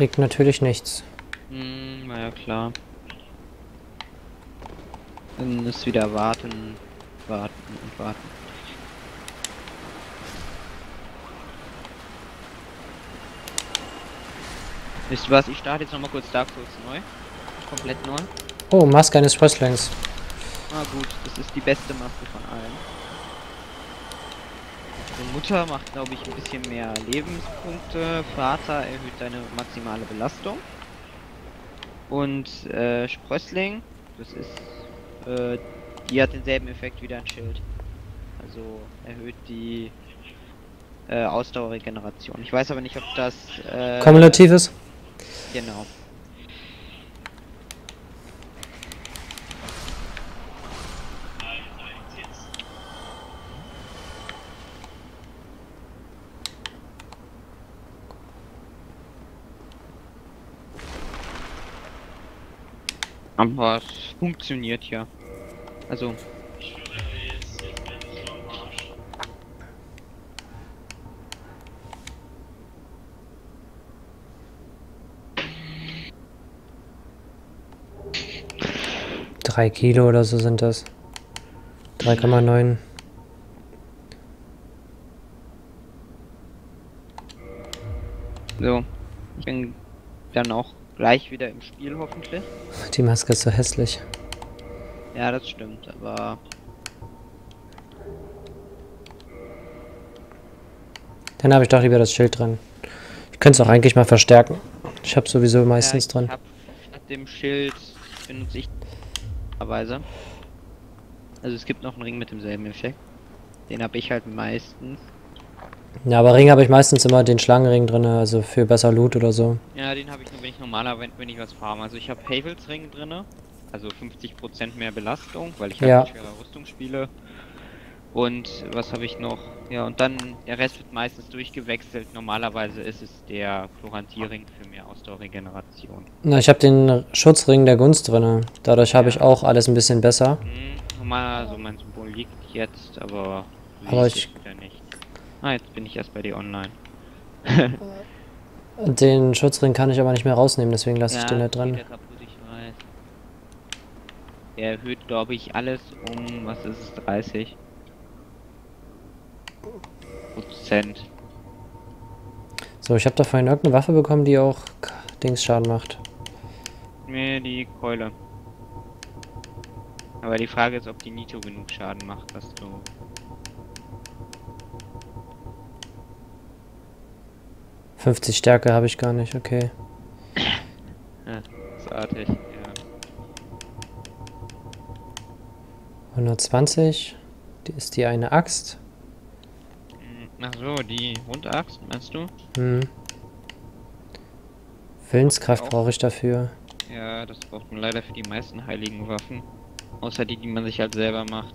Liegt natürlich nichts. Hm, naja klar. Dann ist wieder warten, warten und warten. Wisst ihr was? Ich starte jetzt nochmal kurz Dark Souls neu. Komplett neu. Oh, Maske eines Fröstlings. Ah gut, das ist die beste Maske von allen. Die Mutter macht glaube ich ein bisschen mehr Lebenspunkte. Vater erhöht seine maximale Belastung. Und äh, Sprössling, das ist, äh, die hat denselben Effekt wie dein Schild. Also erhöht die äh, Ausdauerregeneration. Ich weiß aber nicht, ob das äh, Kumulatives? Genau. Aber es funktioniert ja. Also. Drei Kilo oder so sind das. 3,9. So. Ich bin dann auch gleich wieder im Spiel hoffentlich. Die Maske ist so hässlich. Ja, das stimmt, aber Dann habe ich doch lieber das Schild dran. Ich könnte es auch eigentlich mal verstärken. Ich habe sowieso meistens ja, ich dran. Hab dem Schild benutze ich Weise. Also es gibt noch einen Ring mit demselben Effekt. Den habe ich halt meistens. Ja, aber Ring habe ich meistens immer den Schlangenring drin, also für besser Loot oder so. Ja, den habe ich nur, wenn ich normaler, wenn, wenn ich was farme. Also ich habe Havels Ring drinne, also 50% mehr Belastung, weil ich halt Ja. mit schwerer Rüstung spiele. Und was habe ich noch? Ja, und dann der Rest wird meistens durchgewechselt. Normalerweise ist es der Chlorantierring für mehr Ausdauerregeneration. Na, ich habe den Schutzring der Gunst drin. Dadurch habe Ja. ich auch alles ein bisschen besser. Hm, normal, also mein Symbol liegt jetzt, aber. Aber ich-. Ah, jetzt bin ich erst bei dir online. [LAUGHS] Den Schutzring kann ich aber nicht mehr rausnehmen, deswegen lasse ich den da dran. der kaputt. Der erhöht, glaube ich, alles um, was ist es, 30 Prozent. So, ich habe da vorhin irgendeine Waffe bekommen, die auch Dings Schaden macht. Mir die Keule. Aber die Frage ist, ob die Nito genug Schaden macht, was du. 50 Stärke habe ich gar nicht, okay. Großartig, ja. 120. Die ist die eine Axt. Hm, Ach so, die Rundaxt, meinst du? Hm. Willenskraft Auch. brauche ich dafür. Ja, das braucht man leider für die meisten heiligen Waffen. Außer die, die man sich halt selber macht.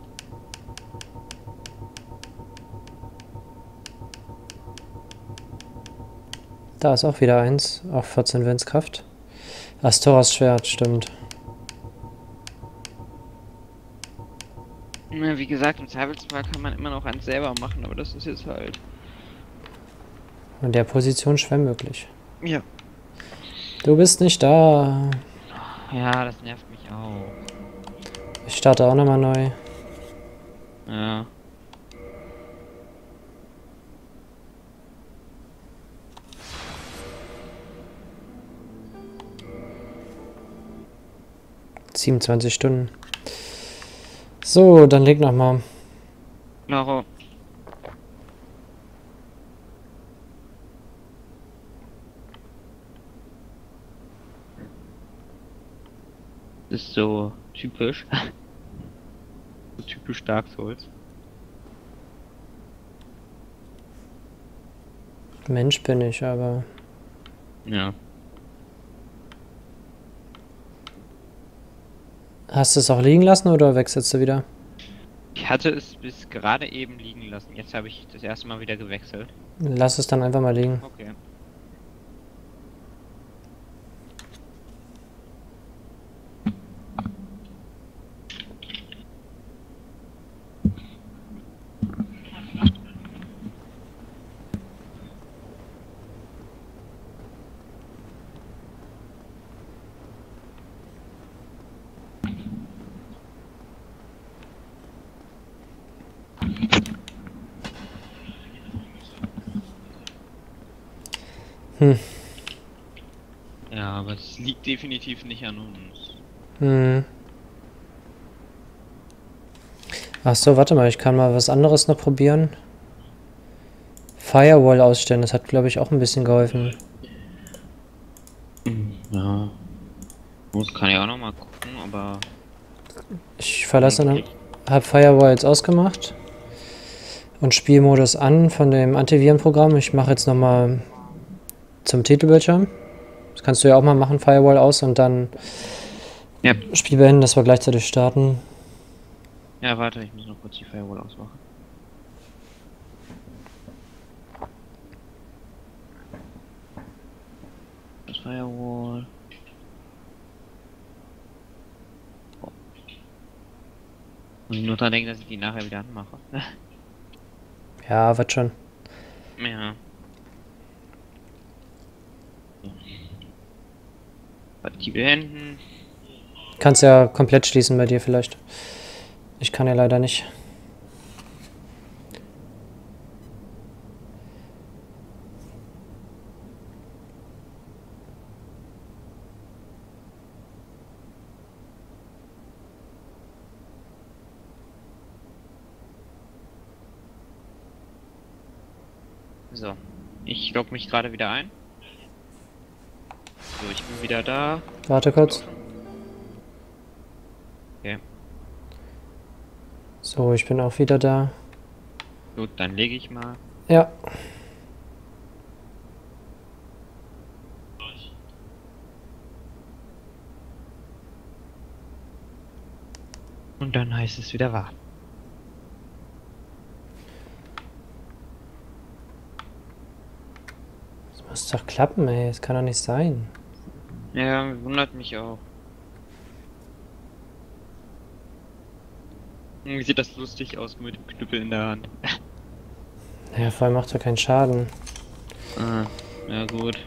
Da ist auch wieder eins. Auch 14 Willenskraft. Astoras Schwert, stimmt. Wie gesagt, im Zweifelsfall kann man immer noch eins selber machen, aber das ist jetzt halt. In der Position schwer möglich. Ja. Du bist nicht da. Ja, das nervt mich auch. Ich starte auch nochmal neu. Ja. Siebenundzwanzig Stunden. So, dann leg nochmal. Klaro. Das ist so typisch. [LAUGHS] so typisch Dark Souls. Mensch bin ich, aber. Ja. Hast du es auch liegen lassen oder wechselst du wieder? Ich hatte es bis gerade eben liegen lassen. Jetzt habe ich das erste Mal wieder gewechselt. Lass es dann einfach mal liegen. Okay. Hm. Ja, aber es liegt definitiv nicht an uns. Hm. Ach so, warte mal, ich kann mal was anderes noch probieren. Firewall ausstellen, das hat glaube ich auch ein bisschen geholfen. Ja. Das kann ich auch noch mal gucken, aber Ich verlasse dann, hab Firewall jetzt ausgemacht und Spielmodus an von dem Antivirenprogramm. Ich mache jetzt nochmal zum Titelbildschirm. Kannst du ja auch mal machen, Firewall aus und dann Ja. Spiel beenden, dass wir gleichzeitig starten. Ja, warte, ich muss noch kurz die Firewall ausmachen. Das Firewall. Oh. Muss ich nur dran denken, dass ich die nachher wieder anmache. [LAUGHS] Ja, wird schon. ja. Partie beenden. Kannst ja komplett schließen bei dir vielleicht. Ich kann ja leider nicht. So. Ich logge mich gerade wieder ein. So, ich bin wieder da. Warte kurz. Okay. So, ich bin auch wieder da. Gut, dann lege ich mal. Ja. Und dann heißt es wieder warten. Das muss doch klappen, ey. Das kann doch nicht sein. Ja, wundert mich auch. Irgendwie sieht das lustig aus mit dem Knüppel in der Hand. [LAUGHS] Ja, vor allem macht er keinen Schaden. Ah, ja gut.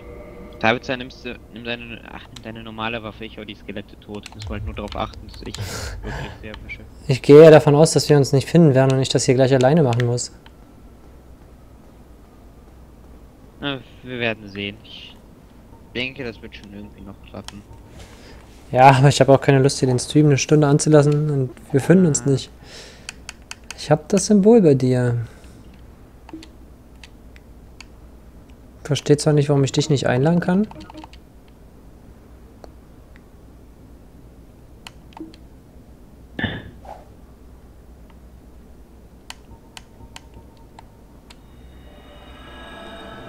Tabitha, nimmst du, nimm deine, ach, nimm deine normale Waffe, ich hau die Skelette tot. Muss halt nur darauf achten, dass ich [LAUGHS] wirklich sehr wische. Ich gehe ja davon aus, dass wir uns nicht finden werden und ich das hier gleich alleine machen muss. Na, wir werden sehen. Ich denke, das wird schon irgendwie noch klappen. Ja, aber ich habe auch keine Lust, hier den Stream eine Stunde anzulassen und wir finden uns nicht. Ich habe das Symbol bei dir. Versteht zwar nicht, warum ich dich nicht einladen kann.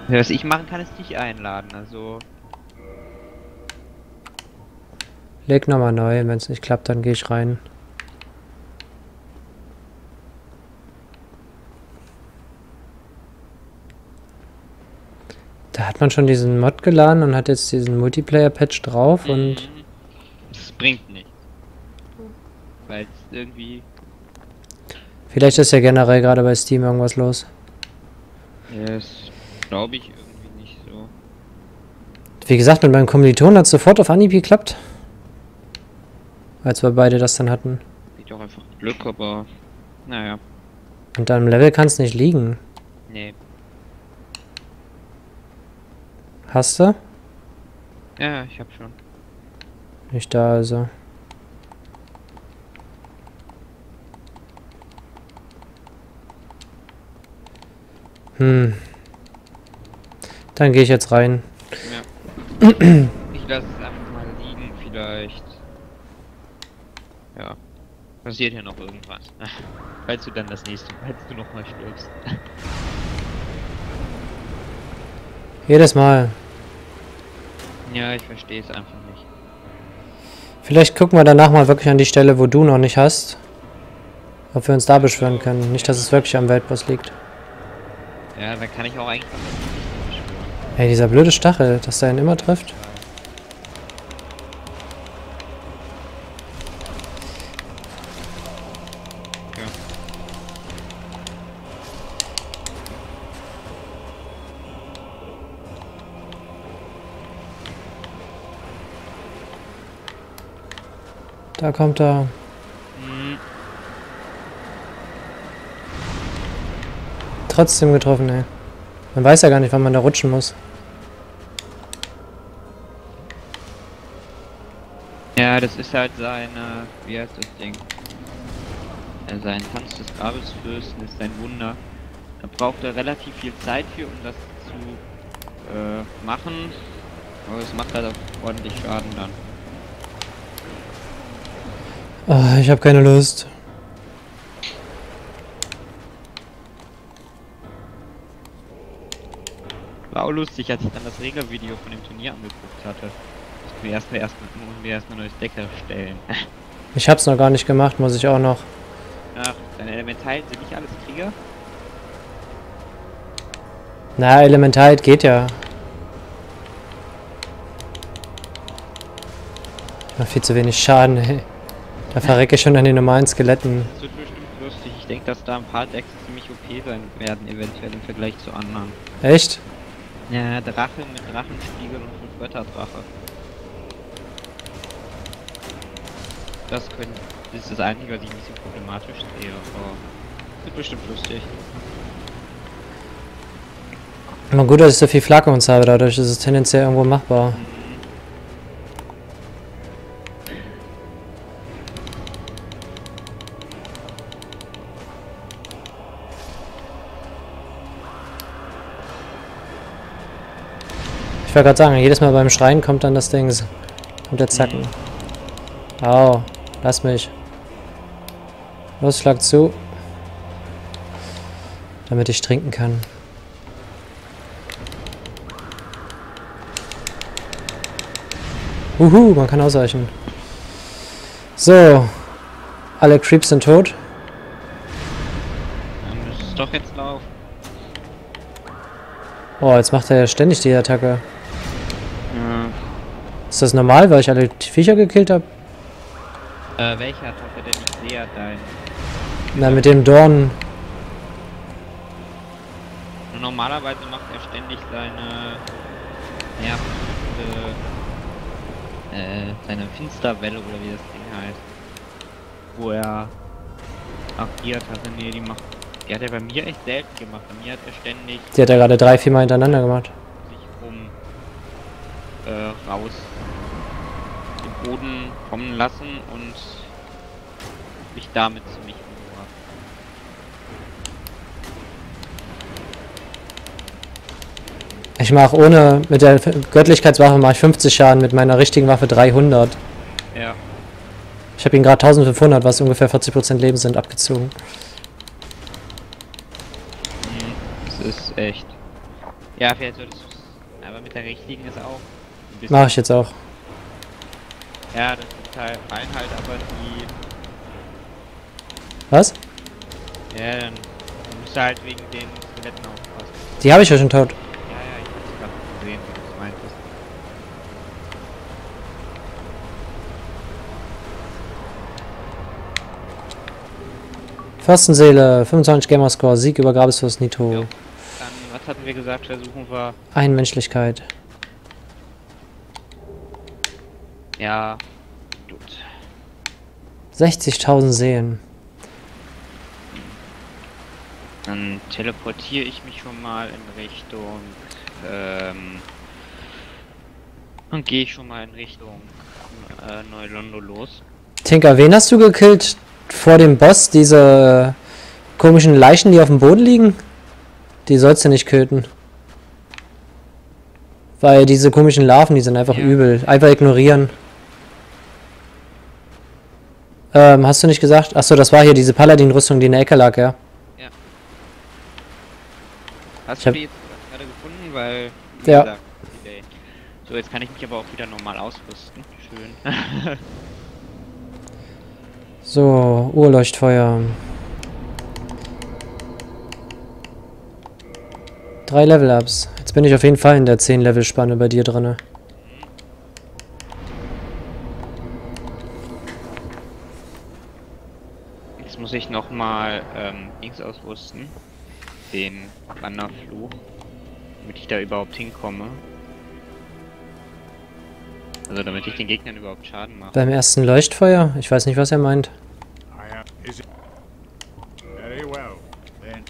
Was ich machen kann, ist dich einladen, also. Leg nochmal neu, wenn es nicht klappt, dann gehe ich rein. Da hat man schon diesen Mod geladen und hat jetzt diesen Multiplayer-Patch drauf und Mhm. Das bringt nichts. Weil es irgendwie. Vielleicht ist ja generell gerade bei Steam irgendwas los. Das glaube ich irgendwie nicht so. Wie gesagt, mit meinem Kommiliton hat es sofort auf Anhieb geklappt. Als wir beide das dann hatten. Liegt auch einfach Glück, aber naja. Und deinem Level kann es nicht liegen. Nee. Hast du? Ja, ich hab schon. Nicht da, also. Hm. Dann gehe ich jetzt rein. Ja. [CLEARS THROAT] ich lasse es einfach mal liegen, vielleicht. Passiert ja noch irgendwas. [LAUGHS] Falls du dann das nächste Mal, falls du noch mal stirbst. [LAUGHS] Jedes Mal. Ja, ich verstehe es einfach nicht. Vielleicht gucken wir danach mal wirklich an die Stelle, wo du noch nicht hast. Ob wir uns da beschwören können. Nicht, dass es wirklich am Weltboss liegt. Ja, dann kann ich auch eigentlich. Hey, dieser blöde Stachel, dass der ihn immer trifft. Da kommt er. Hm, Trotzdem getroffen, ey. Man weiß ja gar nicht, wann man da rutschen muss. Ja, das ist halt seine, wie heißt das Ding? Äh, sein Tanz des Grabesfürsten ist ein Wunder. Da braucht er relativ viel Zeit für, um das zu äh, machen. Aber es macht halt auch ordentlich Schaden dann. Ah, ich habe keine Lust. War auch lustig, als ich dann das Regelvideo von dem Turnier angeguckt hatte. Mussten wir erstmal mussten wir erstmal neues Deck erstellen. [LAUGHS] Ich hab's noch gar nicht gemacht, muss ich auch noch. Ach, deine Elementalen sind nicht alles Krieger? Na, Elemental geht ja. Ich mach viel zu wenig Schaden, ey. Da verrecke ich schon an den normalen Skeletten. Das wird bestimmt lustig. Ich denke, dass da ein paar Decks ziemlich OP sein werden, eventuell im Vergleich zu anderen. Echt? Ja, Drache mit Drachenspiegel und fünf Götterdrache. Das können. Das ist das Einzige, was ich nicht so problematisch sehe, aber wird bestimmt lustig. Immer gut, dass ich so viel Flakons habe, dadurch ist es tendenziell irgendwo machbar. Ich wollte gerade sagen, jedes Mal beim Schreien kommt dann das Ding. Kommt der Zacken. Au, lass mich. Los, schlag zu. Damit ich trinken kann. Uhu, man kann ausweichen. So. Alle Creeps sind tot. Dann müsste es doch jetzt laufen. Oh, jetzt macht er ja ständig die Attacke. Ist das normal, weil ich alle Viecher gekillt habe? Äh, welcher Attacke denn nicht näher dein? Na, mit dem Dorn. Normalerweise macht er ständig seine nervende, äh, seine Finsterwelle oder wie das Ding heißt. Wo er agiert hatte. Nee, die macht. Die hat er bei mir echt selten gemacht. Bei mir hat er ständig Die hat er gerade drei, vier Mal hintereinander gemacht. sich um äh, raus Boden kommen lassen und mich damit ziemlich umgebracht. Ich mache ohne, mit der Göttlichkeitswaffe mache ich 50 Schaden, mit meiner richtigen Waffe 300. Ja. Ich habe ihn gerade 1500, was ungefähr 40% Leben sind, abgezogen. Mhm, Das ist echt. Ja, vielleicht solltest du Aber mit der richtigen ist auch. Mache ich jetzt auch. Ja, das ist halt rein halt aber die. Was? Ja, dann musst du halt wegen den Skeletten aufpassen. Die habe ich ja schon tot. Ja, ja, ich hab's gerade gesehen, wie du es meintest. Fürstenseele, 25 Gamerscore, Sieg über Grabesfürst Nito. Jo. Dann, was hatten wir gesagt, versuchen wir. Einmenschlichkeit. Ja, gut. 60.000 Seelen. Dann teleportiere ich mich schon mal in Richtung. Ähm, und gehe ich schon mal in Richtung äh, Neulondo los. Tinker, wen hast du gekillt vor dem Boss? Diese komischen Leichen, die auf dem Boden liegen? Die sollst du nicht töten. Weil diese komischen Larven, die sind einfach Ja. übel. Einfach ignorieren. Ähm, hast du nicht gesagt? Achso, das war hier diese Paladin-Rüstung, die in der Ecke lag, ja. Hast Ich du die jetzt gerade gefunden? Weil. Ja. gesagt. So, jetzt kann ich mich aber auch wieder normal ausrüsten. Schön. [LAUGHS] So, Urleuchtfeuer. Drei Level-Ups. Jetzt bin ich auf jeden Fall in der 10-Level-Spanne bei dir drinne. Jetzt muss ich nochmal ähm, Dings ausrüsten. Den Wanderfluch. Damit ich da überhaupt hinkomme. Also damit ich den Gegnern überhaupt Schaden mache. Beim ersten Leuchtfeuer? Ich weiß nicht, was er meint. Then.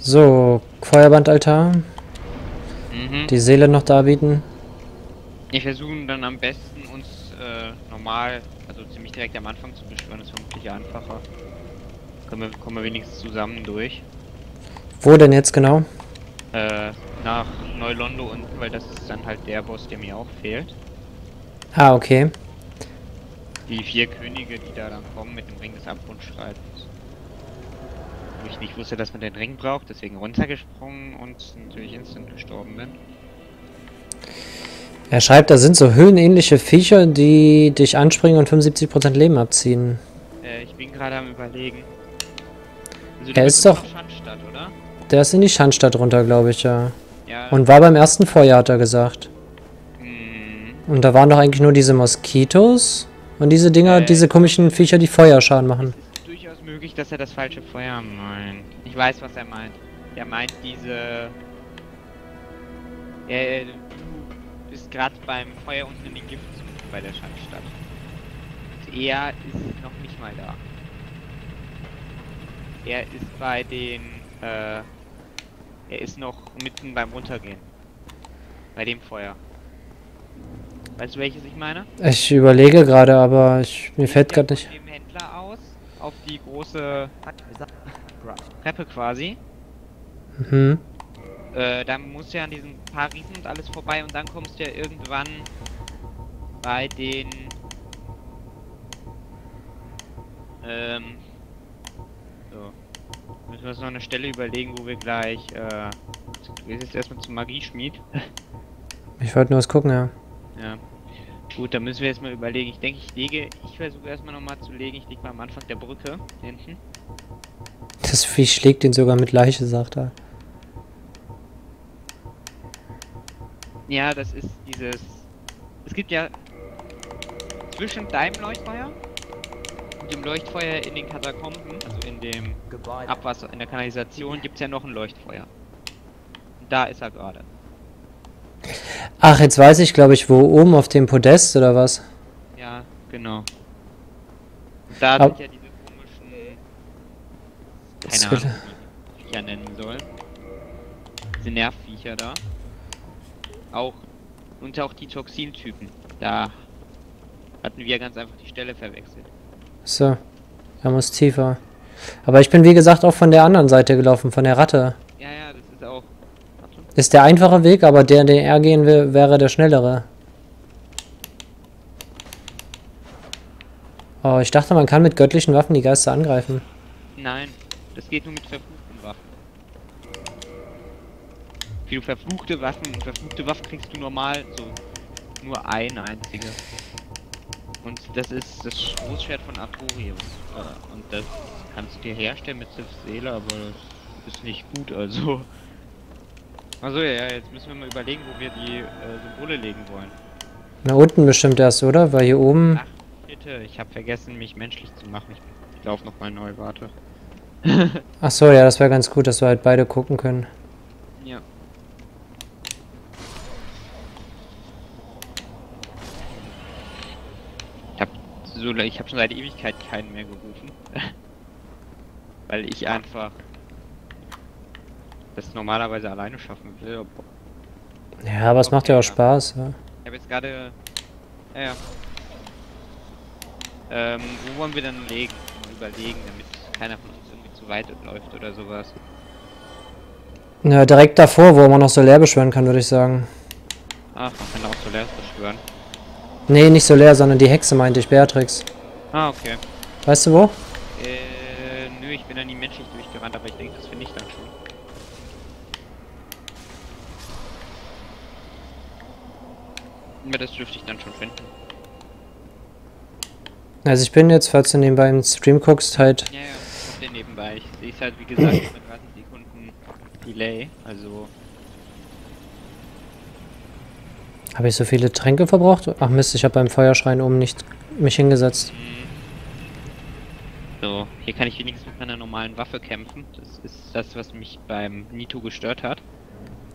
So, Feuerbandaltar. Mhm. Die Seele noch darbieten. Wir versuchen dann am besten uns äh, normal, also ziemlich direkt am Anfang zu beschwören, ist vermutlich einfacher. Kommen wir, kommen wir wenigstens zusammen durch. Wo denn jetzt genau? Äh, nach Neulondo unten, weil das ist dann halt der Boss, der mir auch fehlt. Ah, okay. Die vier Könige, die da dann kommen mit dem Ring des Abgrundschreitens. Wo ich nicht wusste, dass man den Ring braucht, deswegen runtergesprungen und natürlich instant gestorben bin. Er schreibt, da sind so höhenähnliche Viecher, die dich anspringen und 75% Leben abziehen. Äh, ich bin gerade am überlegen. Also, Er ist doch- Schandstadt, oder? Der ist in die Schandstadt runter, glaube ich, ja. Ja. Und war beim ersten Feuer, hat er gesagt. mh, Und da waren doch eigentlich nur diese Moskitos und diese Dinger, Äh. diese komischen Viecher, die Feuerschaden machen. Möglich, dass er das falsche Feuer meint. Ich weiß, was er meint. Er meint diese. Äh, du bist gerade beim Feuer unten in den Giftzug bei der Schandstadt. Und er ist noch nicht mal da. Er ist bei den. Äh, er ist noch mitten beim Runtergehen. Bei dem Feuer. Weißt du, welches ich meine? Ich überlege gerade, aber ich, mir fällt gerade nicht. dem Händler aus auf die große Treppe quasi. Mhm. Äh, dann musst du ja an diesen paar Riesen und alles vorbei und dann kommst du ja irgendwann bei den ähm so müssen wir uns noch eine Stelle überlegen, wo wir gleich äh du gehst jetzt erstmal zum Magieschmied. Ich wollte nur was gucken, ja. Ja. Gut, dann müssen wir jetzt mal überlegen. Ich denke, ich lege, ich versuche erstmal nochmal zu legen. Ich lege mal am Anfang der Brücke hinten. Das Vieh schlägt ihn sogar mit Leiche, sagt er. Ja, das ist dieses. Es gibt ja zwischen deinem Leuchtfeuer und dem Leuchtfeuer in den Katakomben, also in dem Abwasser, in der Kanalisation, gibt es ja noch ein Leuchtfeuer. Und da ist er gerade. Ach, jetzt weiß ich, glaube ich, wo oben auf dem Podest oder was? Ja, genau. Da Ab- sind ja diese komischen. Keine Ahnung, wie die ja nennen soll. Diese Nervviecher da. Auch. Und auch die Toxintypen. Da hatten wir ganz einfach die Stelle verwechselt. So. Er muss tiefer. Aber ich bin wie gesagt auch von der anderen Seite gelaufen, von der Ratte. Ja, ja, das ist auch. Warte. Ist der einfache Weg, aber der, den er gehen will, wäre der schnellere. Oh, ich dachte, man kann mit göttlichen Waffen die Geister angreifen. Nein, das geht nur mit verfluchten Waffen. Für verfluchte Waffen, verfluchte Waffen kriegst du normal so nur eine einzige. Und das ist das Großschwert von Artorius. Äh, Und das kannst du dir herstellen mit Sifs Seele, aber das ist nicht gut, also. Also ja, jetzt müssen wir mal überlegen, wo wir die äh, Symbole legen wollen. Na unten bestimmt erst, oder? Weil hier oben... Ach, bitte, ich habe vergessen, mich menschlich zu machen. Ich, ich laufe nochmal neu, warte. [LAUGHS] Ach so, ja, das wäre ganz gut, dass wir halt beide gucken können. Ja. Ich habe so, ich habe schon seit Ewigkeit keinen mehr gerufen, [LAUGHS] weil ich einfach das normalerweise alleine schaffen will. Ja, aber es macht ja auch Spaß, ja. Ich habe jetzt gerade, ja, ja. Ähm, wo wollen wir dann legen? Überlegen, damit keiner von uns irgendwie zu weit läuft oder sowas. Ja, direkt davor, wo man noch Solar beschwören kann, würde ich sagen. Ach, man kann auch Solaris beschwören. Nee, nicht Solar, sondern die Hexe meinte ich, Beatrix. Ah, okay. Weißt du wo? Äh, nö, ich bin da nie menschlich durchgerannt, aber ich denke, das finde ich dann Ja, das dürfte ich dann schon finden. Also ich bin jetzt, falls du nebenbei im Stream guckst, halt... Ja, ja, auf den nebenbei. Ich sehe es halt, wie gesagt, mit 30 Sekunden Delay, also... Habe ich so viele Tränke verbraucht? Ach Mist, ich habe beim Feuerschrein oben nicht mich hingesetzt. Mhm. So, hier kann ich wenigstens mit meiner normalen Waffe kämpfen. Das ist das, was mich beim Nito gestört hat.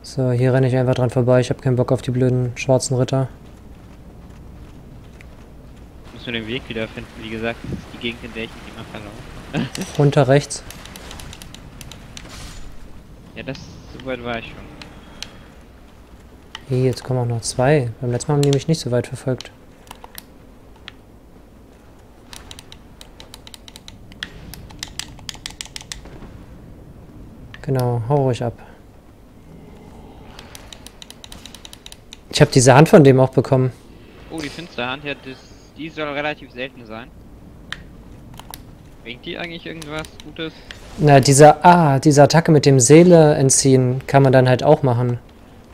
So, hier renne ich einfach dran vorbei. Ich habe keinen Bock auf die blöden schwarzen Ritter. Nur den Weg wiederfinden. Wie gesagt, das ist die Gegend, in der ich mich immer verlaufe. [LAUGHS] Runter rechts. Ja, das, so weit war ich schon. Hey, jetzt kommen auch noch zwei. Beim letzten Mal haben die mich nicht so weit verfolgt. Genau, hau ruhig ab. Ich habe diese Hand von dem auch bekommen. Oh, die Finsterhand, ja, das, die soll relativ selten sein. Bringt die eigentlich irgendwas Gutes? Na, diese, ah, diese Attacke mit dem Seele entziehen kann man dann halt auch machen.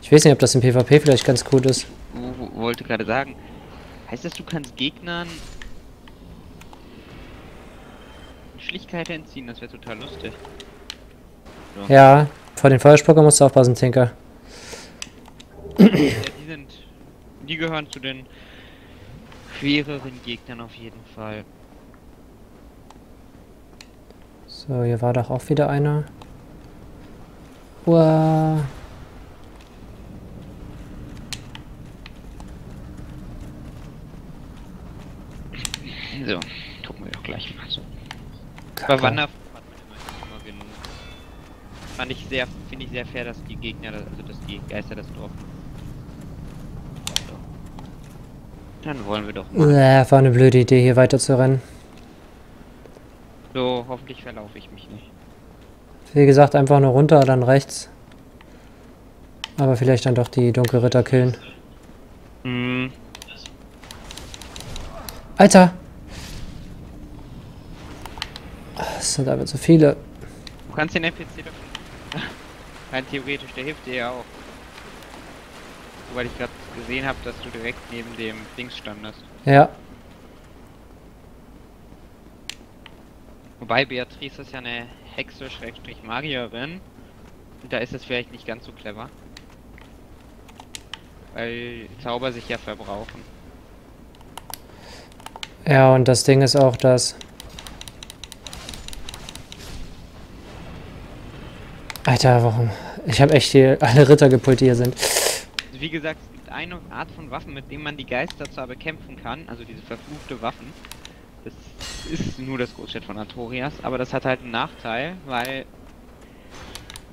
Ich weiß nicht, ob das im PvP vielleicht ganz gut ist. Wo, wo, wollte gerade sagen. Heißt das, du kannst Gegnern Schlichtkeit entziehen? Das wäre total lustig. Ja, vor den Feuerspucker musst du aufpassen, Tinker. Ja, die sind. Die gehören zu den schwereren Gegnern auf jeden Fall. So, hier war doch auch wieder einer. Uah. So, gucken wir doch gleich mal so. Bei. Wanderflug hat man immer, immer genug. Fand ich sehr, finde ich sehr fair, dass die Gegner, also dass die Geister das Dorf. So. Dann wollen wir doch mal. Uah, war eine blöde Idee, hier weiter zu rennen. So, hoffentlich verlaufe ich mich nicht. Wie gesagt, einfach nur runter, dann rechts. Aber vielleicht dann doch die Dunkelritter killen. Hm, Alter! Es sind aber zu viele. du kannst den NPC doch. Rein [LAUGHS] theoretisch, der hilft dir ja auch. Weil ich gerade gesehen habe, dass du direkt neben dem Dings standest. Ja, Wobei Beatrice ist ja eine Hexe, Schrägstrich Magierin. Und da ist es vielleicht nicht ganz so clever. Weil Zauber sich ja verbrauchen. ja, und das Ding ist auch, dass. Alter, warum? Ich habe echt hier alle Ritter gepult, die hier sind. Wie gesagt, es gibt eine Art von Waffen, mit dem man die Geister zwar bekämpfen kann, also diese verfluchte Waffen. Das ist nur das Großstadt von Artorias, aber das hat halt einen Nachteil, weil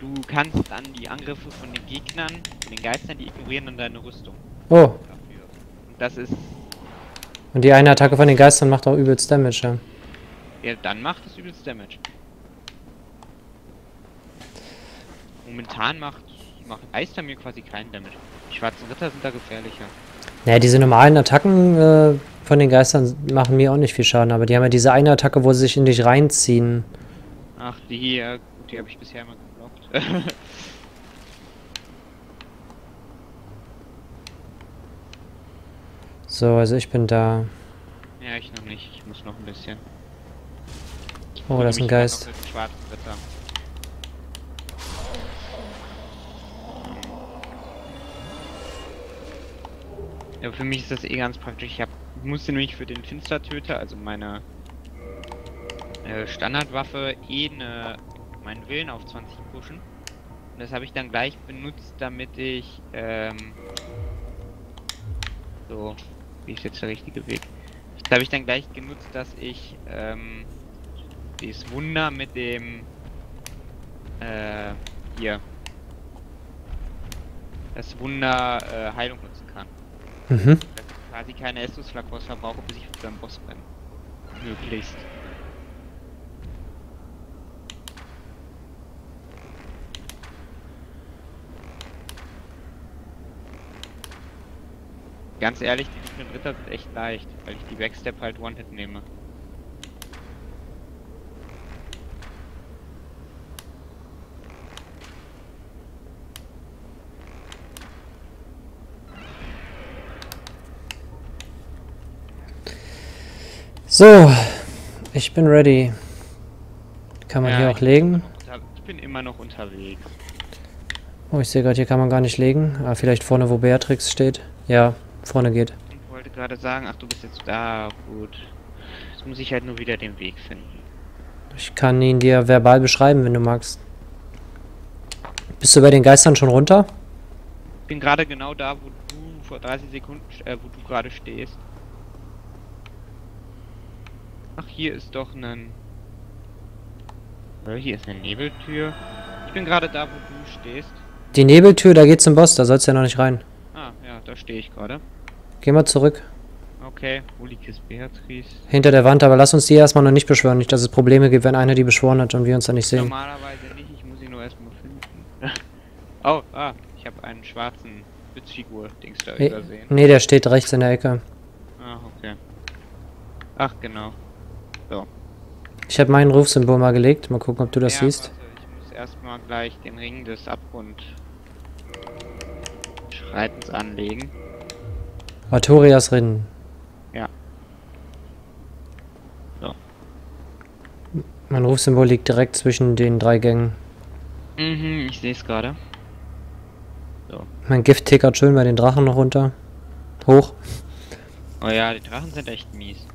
du kannst dann die Angriffe von den Gegnern, von den Geistern, die ignorieren dann deine Rüstung Oh, dafür. Und das ist, und die eine Attacke von den Geistern macht auch übelst Damage, ja. ja, dann macht es übelst Damage. Momentan macht, macht Geister mir quasi keinen Damage. Die schwarzen Ritter sind da gefährlicher. Naja, diese normalen Attacken äh, von den Geistern machen mir auch nicht viel Schaden, aber die haben ja diese eine Attacke, wo sie sich in dich reinziehen. Ach, die hier, die habe ich bisher immer geblockt. [LAUGHS] So, also ich bin da. ja, ich noch nicht. Ich muss noch ein bisschen. Oh, das ist ein Geist. schwarzen Ritter. Ja, für mich ist das eh ganz praktisch. Ich hab, musste nämlich für den Finstertöter, also meine äh, Standardwaffe, eh ne, meinen Willen auf 20 pushen. Und das habe ich dann gleich benutzt, damit ich, ähm, so, wie ist jetzt der richtige Weg? Das habe ich dann gleich genutzt, dass ich, ähm, dieses Wunder mit dem, äh, hier, das Wunder äh, Heilung. Mhm. Dass ich quasi keine Estus Flakos verbrauche, bis ich für einen Boss bin. Möglichst. Ganz ehrlich, die dunklen Ritter sind echt leicht, weil ich die Backstep halt One-Hit nehme. So, ich bin ready. Kann man Ja, hier auch legen? Ich bin immer noch unterwegs. Oh, ich sehe gerade, hier kann man gar nicht legen. Ah, vielleicht vorne, wo Beatrix steht. Ja, vorne geht. Ich wollte gerade sagen, ach du bist jetzt da, gut. Jetzt muss ich halt nur wieder den Weg finden. Ich kann ihn dir verbal beschreiben, wenn du magst. Bist du bei den Geistern schon runter? Ich bin gerade genau da, wo du vor 30 Sekunden, äh, wo du gerade stehst. Ach, hier ist doch ein... Äh, hier ist eine Nebeltür. Ich bin gerade da, wo du stehst. Die Nebeltür, da geht zum Boss, da sollst du ja noch nicht rein. Ah, ja, da stehe ich gerade. Geh mal zurück. Okay, Ulikis Beatrice. Hinter der Wand, aber lass uns die erstmal noch nicht beschwören. Nicht, dass es Probleme gibt, wenn einer die beschworen hat und wir uns da nicht sehen. Normalerweise nicht, ich muss ihn nur erstmal finden. [LAUGHS] oh, ah, ich habe einen schwarzen Witzfigur-Dings da Nee, übersehen. nee, der steht rechts in der Ecke. Ah, okay. Ach, genau. Ich habe mein Rufsymbol mal gelegt. Mal gucken, ob du das ja, siehst. Warte, ich muss erstmal gleich den Ring des Abgrund Schreitens anlegen. Artorias Rinnen. Ja. So. Mein Rufsymbol liegt direkt zwischen den drei Gängen. Mhm, ich sehe es gerade. Mein Gift tickert schön bei den Drachen noch runter. Hoch. Oh ja, die Drachen sind echt mies.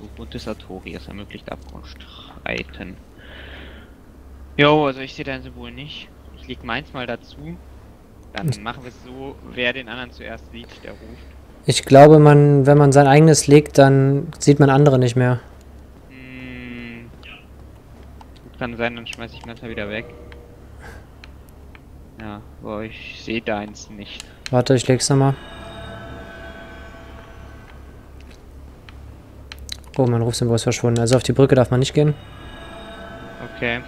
Ubuntu des Artorias ermöglicht Abgrundstreiten. Jo, also ich sehe dein Symbol nicht. Ich leg meins mal dazu. Dann machen wir es so, wer den anderen zuerst sieht, der ruft. Ich glaube, man, wenn man sein eigenes legt, dann sieht man andere nicht mehr. Hm. Kann sein, dann schmeiß ich meins mal wieder weg. Ja, aber ich sehe deins nicht. Warte, ich leg's nochmal. Oh, mein Rufsymbol ist verschwunden. Also auf die Brücke darf man nicht gehen. Okay.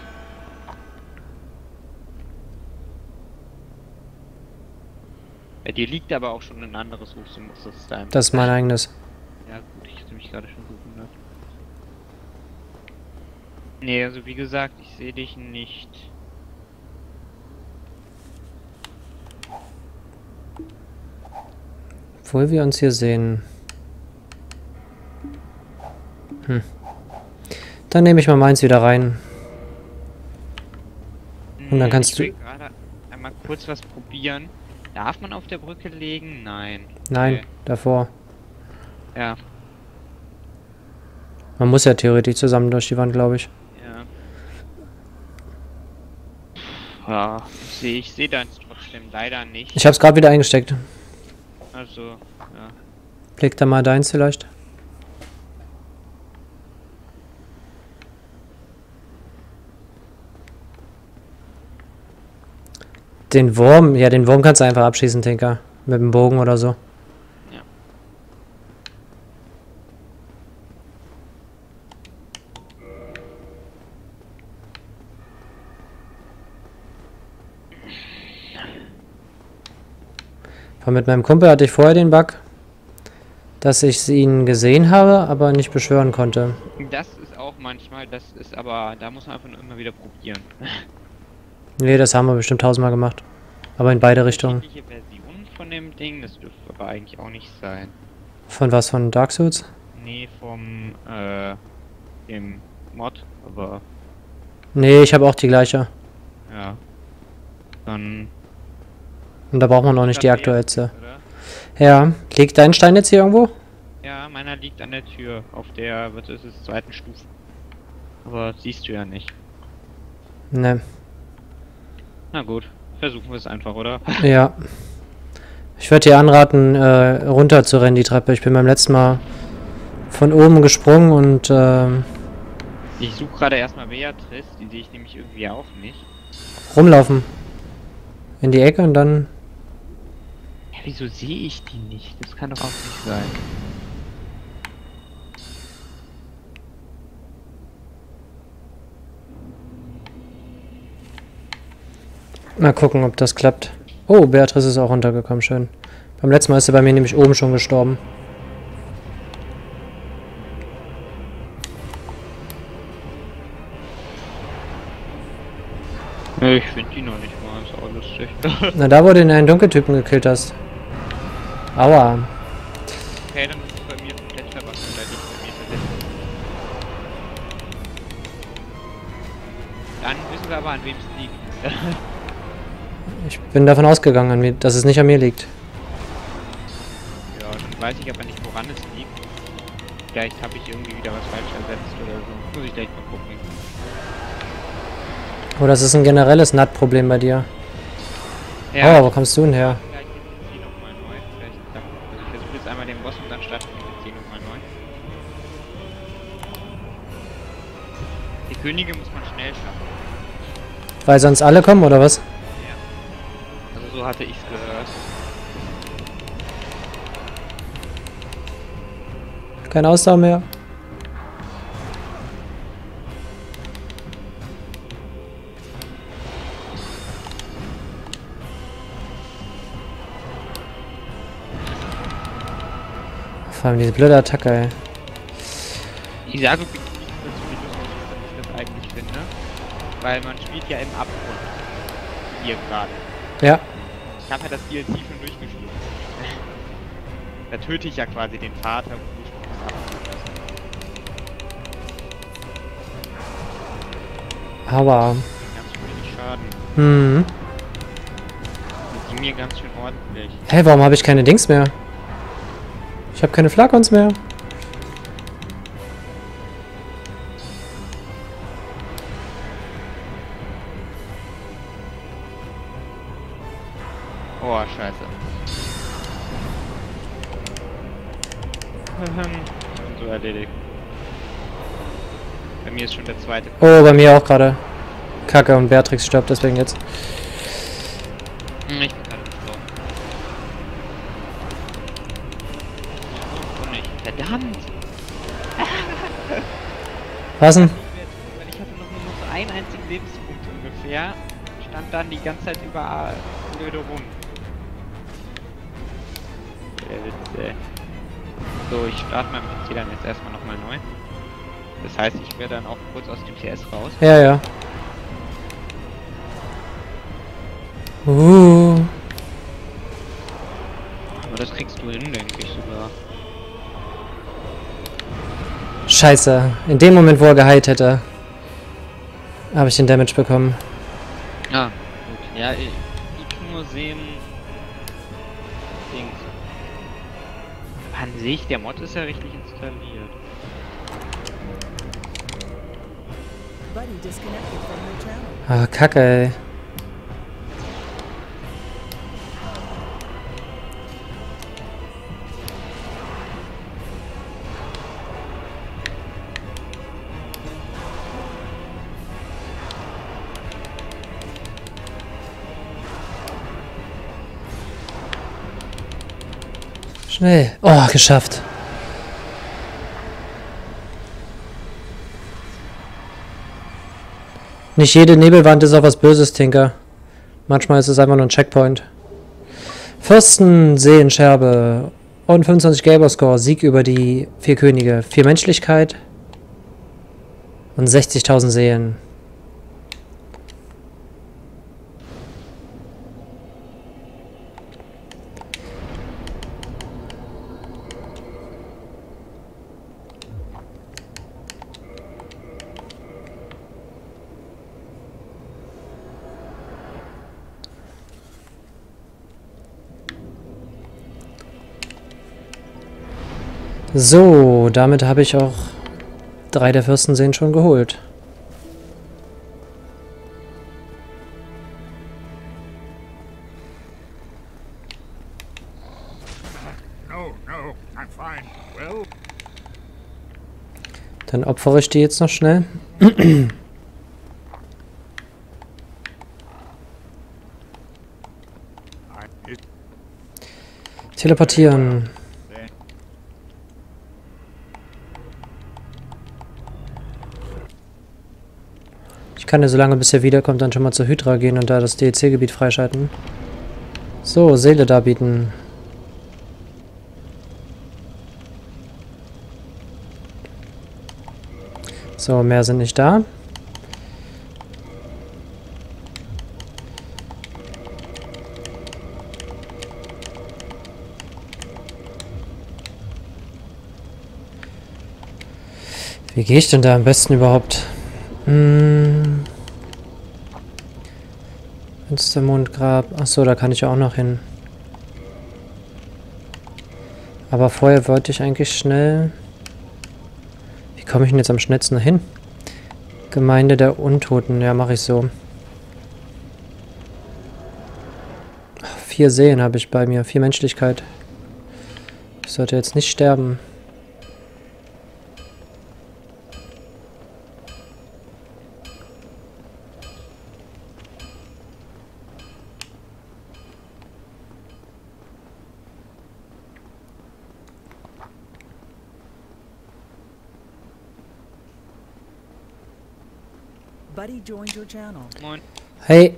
Bei dir liegt aber auch schon ein anderes Rufsymbol. Das ist dein. Das ist mein eigenes. Ja gut, ich hatte mich gerade schon gewundert. Nee, also wie gesagt, ich sehe dich nicht. Obwohl wir uns hier sehen. Hm. Dann nehme ich mal meins wieder rein. Und dann Hm, kannst ich will du- gerade einmal kurz was probieren. Darf man auf der Brücke legen? Nein. Nein, Okay. davor. Ja, Man muss ja theoretisch zusammen durch die Wand, glaube ich. ja. Ja, ich sehe ich seh deins trotzdem leider nicht. Ich habe es gerade wieder eingesteckt. Also, ja. Leg da mal deins vielleicht. Den Wurm, ja, den Wurm kannst du einfach abschießen, Tinker. Mit dem Bogen oder so. Ja. Aber mit meinem Kumpel hatte ich vorher den Bug, dass ich ihn gesehen habe, aber nicht beschwören konnte. Das ist auch manchmal, das ist aber, da muss man einfach nur immer wieder probieren. Nee, das haben wir bestimmt tausendmal gemacht. Aber in beide Richtungen. Versionen von dem Ding, das dürfte aber eigentlich auch nicht sein. Von was? Von Dark Souls? Nee, vom, äh, dem Mod, aber, Nee, ich habe auch die gleiche. ja. Dann. Und da braucht man auch nicht die aktuellste. oder? Ja, liegt dein Stein jetzt hier irgendwo? Ja, meiner liegt an der Tür, auf der, was ist es, zweiten Stufe. Aber siehst du ja nicht. Ne, Na gut, versuchen wir es einfach, oder? [LAUGHS] ja. Ich würde dir anraten, äh, runter zu rennen, die Treppe. Ich bin beim letzten Mal von oben gesprungen und, ähm, Ich suche gerade erstmal Beatrice, die sehe ich nämlich irgendwie auch nicht. rumlaufen. In die Ecke und dann... Ja, wieso sehe ich die nicht? Das kann doch auch nicht sein. Mal gucken, ob das klappt. Oh, Beatrice ist auch runtergekommen, schön. Beim letzten Mal ist sie bei mir nämlich oben schon gestorben. Ja, ich finde die noch nicht mal, ist auch [LAUGHS] lustig. Na, da, wo du den einen Dunkeltypen gekillt hast. Aua. okay, dann ist es bei mir komplett verwaschen, oder nicht bei mir tatsächlich. Dann wissen wir aber, an wem es liegt. [LAUGHS] Ich bin davon ausgegangen, dass es nicht an mir liegt. ja, dann weiß ich aber nicht, woran es liegt. Vielleicht habe ich irgendwie wieder was falsch ersetzt oder so. Muss ich gleich mal gucken. Oder es ist ein generelles NAT-Problem bei dir. Oh, wo kommst du denn her? Vielleicht jetzt die nochmal neu. Vielleicht klappt ich versuche jetzt einmal den Boss und dann starten wir mit den nochmal neu. Die Könige muss man schnell schaffen. Weil sonst alle kommen, oder was? Hatte ich's gehört. Kein Ausdauer mehr. Vor allem diese blöde Attacke, ey. Ich sage nicht wie lustig ich das eigentlich finde. Weil man spielt ja im Abgrund. Hier gerade. Ja, habe ja das DLC schon durchgespielt. da töte ich ja quasi den Vater und des Abgrundes. aber. Ganz wenig Schaden. Hm. Und die mir ganz schön ordentlich. Hä, warum habe ich keine Dings mehr? Ich habe keine Flakons mehr. Zweite. Oh, bei mir auch gerade. Kacke und Beatrix stirbt deswegen jetzt. Hm, Ich bin gerade gestorben. Nicht. Verdammt! [LAUGHS] Was denn? Weil ich hatte noch nur noch einen einzigen Lebenspunkt ungefähr. Stand dann die ganze Zeit überall blöde rum. Der Witz, ey. So, ich starte meinen PC dann jetzt erstmal nochmal heißt, ich werde dann auch kurz aus dem CS raus. Ja, ja. Uh. Aber das kriegst du hin, denke ich sogar. Scheiße. In dem Moment, wo er geheilt hätte, habe ich den Damage bekommen. Ah, gut. Ja, ich, ich kann nur sehen. Dings. An sich, der Mod ist ja richtig installiert. Ah, Kacke, ey. Schnell. Oh, geschafft. Nicht jede Nebelwand ist auch was Böses, Tinker. Manchmal ist es einfach nur ein Checkpoint. Fürsten, Seelenscherbe und 25 Gamerscore, Sieg über die vier Könige. Vier Menschlichkeit und 60.000 Seelen. So, damit habe ich auch drei der Fürstenseen schon geholt. Dann opfere ich die jetzt noch schnell. Teleportieren. then Ich kann ja so lange, bis er wiederkommt, dann schon mal zur Hydra gehen und da das DLC-Gebiet freischalten. So, Seele darbieten. So, mehr sind nicht da. Wie gehe ich denn da am besten überhaupt? Hm. Finstermondgrab. Achso, da kann ich auch noch hin. Aber vorher wollte ich eigentlich schnell... Wie komme ich denn jetzt am schnellsten hin? Gemeinde der Untoten. Ja, mache ich so. Vier Seen habe ich bei mir. Vier Menschlichkeit. Ich sollte jetzt nicht sterben. Moin. Hey,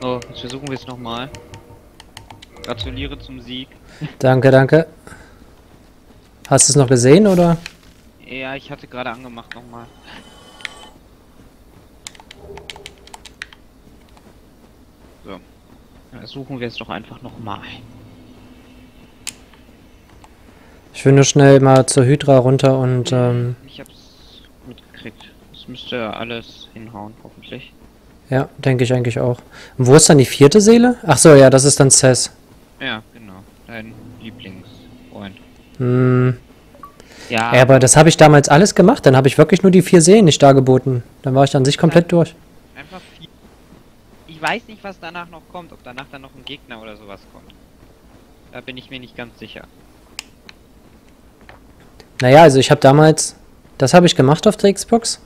So, jetzt versuchen wir es nochmal. Gratuliere zum Sieg. danke, danke. Hast du es noch gesehen, oder? Ja, ich hatte gerade angemacht nochmal. So. Versuchen wir es doch einfach nochmal. Ich will nur schnell mal zur Hydra runter und ähm, Ich hab's mitgekriegt. Müsste alles hinhauen, hoffentlich. ja, denke ich eigentlich auch. Und wo ist dann die vierte Seele? Ach so, ja, das ist dann Cess. Ja, genau. Dein Lieblingsfreund. Hm, Ja, ja, aber das habe ich damals alles gemacht. Dann habe ich wirklich nur die vier Seelen nicht dargeboten. Dann war ich an sich komplett durch. einfach viel. Ich weiß nicht, was danach noch kommt. Ob danach dann noch ein Gegner oder sowas kommt. Da bin ich mir nicht ganz sicher. Naja, also ich habe damals, das habe ich gemacht auf der Xbox.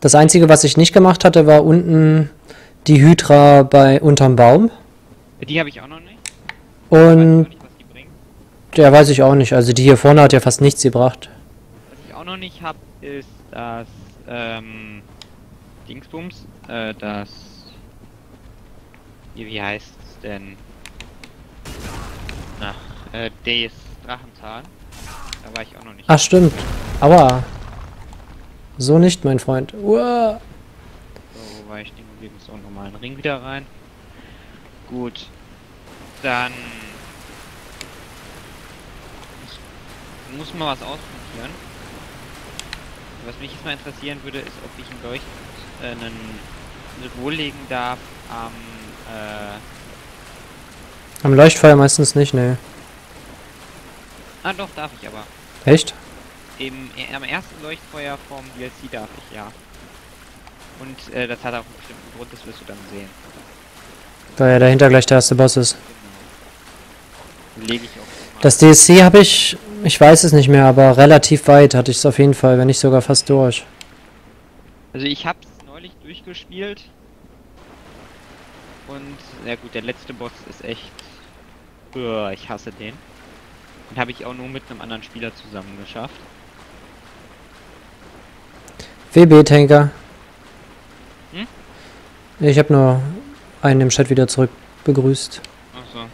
Das Einzige, was ich nicht gemacht hatte, war unten die Hydra bei unterm Baum. Die habe ich auch noch nicht. Ich weiß Und nicht, was die bringt. der weiß ich auch nicht. Also die hier vorne hat ja fast nichts gebracht. Was ich auch noch nicht habe, ist das ähm, Dingsbums, äh, das wie, wie heißt es denn? Ach, äh, des Drachental. Da war ich auch noch nicht. Ach stimmt. Aua. So nicht, mein Freund. Uah. So, wo war ich denn gewesen? So, normalen Ring wieder rein. Gut. Dann ich muss mal was ausprobieren. Was mich jetzt mal interessieren würde, ist, ob ich ein Leucht äh, einen Symbol legen darf am äh, Am Leuchtfeuer meistens nicht, ne. Ah doch, darf ich aber. Echt? Im, äh, am ersten Leuchtfeuer vom DLC darf ich, ja. Und äh, das hat auch einen bestimmten Grund, das wirst du dann sehen. Da ja dahinter gleich der erste Boss ist. Genau. Lege ich auch. Das DLC habe ich, ich weiß es nicht mehr, aber relativ weit hatte ich es auf jeden Fall, wenn nicht sogar fast durch. Also ich hab's neulich durchgespielt. Und, ja gut, der letzte Boss ist echt... Uah, ich hasse den. Den habe ich auch nur mit einem anderen Spieler zusammen geschafft. WB-Tanker. Hm? Ich habe nur einen im Chat wieder zurück begrüßt. Achso.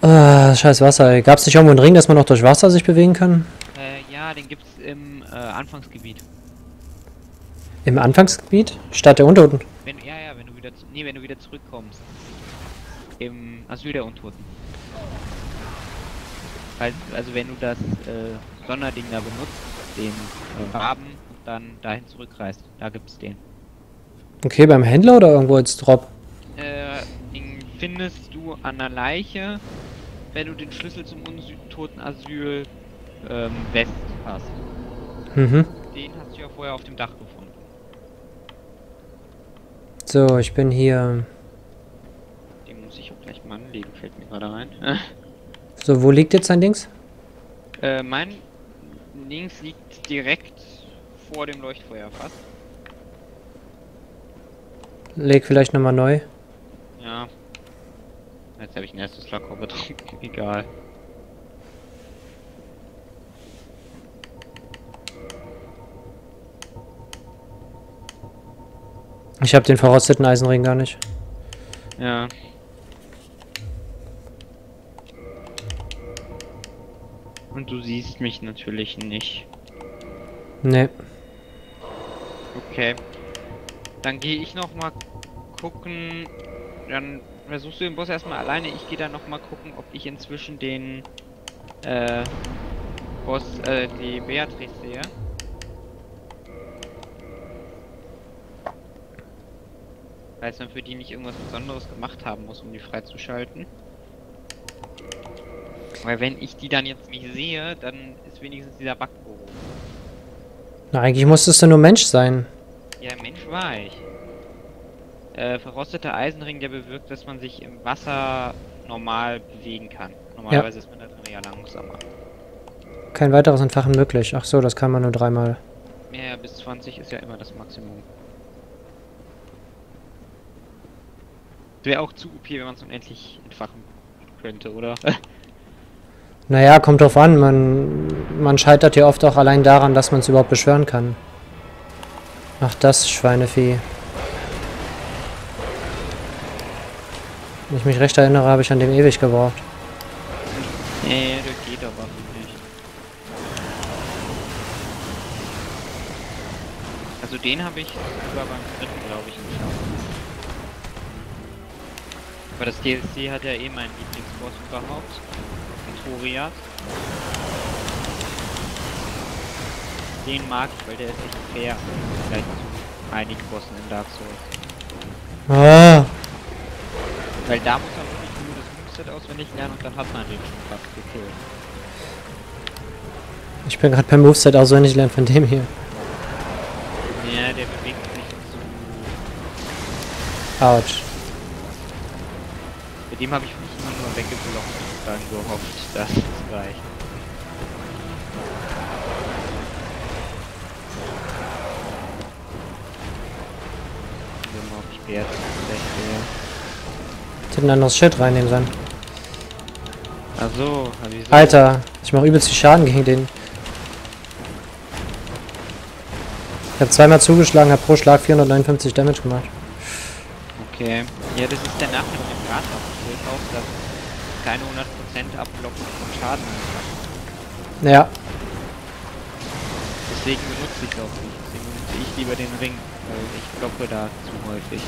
Ah, scheiß Wasser, ey. Gab's nicht irgendwo einen Ring, dass man auch durch Wasser sich bewegen kann? Äh, ja, den gibt's im äh, Anfangsgebiet. Im Anfangsgebiet? Stadt der Untoten. Wenn, ja, ja, wenn du wieder, zu, nee, wenn du wieder zurückkommst. Im Asyl der Untoten. Also, also wenn du das äh, Sonderding da benutzt, den äh, Farben und dann dahin zurückreist, da gibt's den. Okay, beim Händler oder irgendwo als Drop? Äh, den findest du an der Leiche wenn du den Schlüssel zum untoten Asyl ähm, West hast. Mhm. Den hast du ja vorher auf dem Dach gefunden. So, ich bin hier. Den muss ich auch gleich mal anlegen, fällt mir gerade ein. So, wo liegt jetzt dein Dings? äh, mein links liegt direkt vor dem Leuchtfeuer fast. Leg vielleicht nochmal neu. Ja. Jetzt habe ich ein erstes Lackrohr getrunken. [LAUGHS] Egal. Ich habe den verrosteten Eisenring gar nicht. Ja. Und du siehst mich natürlich nicht. Nee. Okay. Dann gehe ich noch mal gucken. Dann versuchst du den Boss erstmal alleine. Ich gehe dann noch mal gucken, ob ich inzwischen den äh, Boss, äh, die Beatrice sehe. Weil man für die nicht irgendwas Besonderes gemacht haben muss, um die freizuschalten. Weil wenn ich die dann jetzt nicht sehe, dann ist wenigstens dieser Bug behoben. Na, eigentlich musstest du nur Mensch sein. Ja, Mensch war ich. Äh, verrosteter Eisenring, der bewirkt, dass man sich im Wasser normal bewegen kann. Normalerweise ist man da drin ja langsamer. Kein weiteres Entfachen möglich. Ach so, das kann man nur dreimal. Ja, bis 20 ist ja immer das Maximum. Wäre auch zu OP, wenn man es unendlich entfachen könnte, oder? [LAUGHS] Naja, kommt drauf an. Man, man scheitert ja oft auch allein daran, dass man es überhaupt beschwören kann. Ach, das Schweinevieh. Wenn ich mich recht erinnere, habe ich an dem ewig gebraucht. nee, das geht aber nicht. Also den habe ich sogar beim dritten, glaube ich, geschafft. Aber das DLC hat ja eh meinen Lieblingsboss überhaupt. Toriat. Den mag ich, weil der ist echt fair. Vielleicht zu einigen Bossen in Dark Souls. Ah, Weil da muss man wirklich nur das Moveset auswendig lernen und dann hat man den schon fast gekillt. ich bin gerade beim Moveset auswendig lernen von dem hier. Ja, der bewegt sich so. Autsch. Bei dem habe ich mich immer nur weggeblockt und dann gehofft, Gucken wir mal, ob ich. Ich hätte ein anderes Schild reinnehmen sollen. Achso, wieso? Alter, ich mache übelst viel Schaden gegen den. Ich habe zweimal zugeschlagen, habe pro Schlag 459 Damage gemacht. Okay. Ja, das ist der Nachteil mit dem Gradabschild auch, dass keine 100% Abblocken von Schaden einfach. Ja, Deswegen benutze ich es auch nicht. Deswegen benutze ich lieber den Ring, weil ich blocke da zu häufig.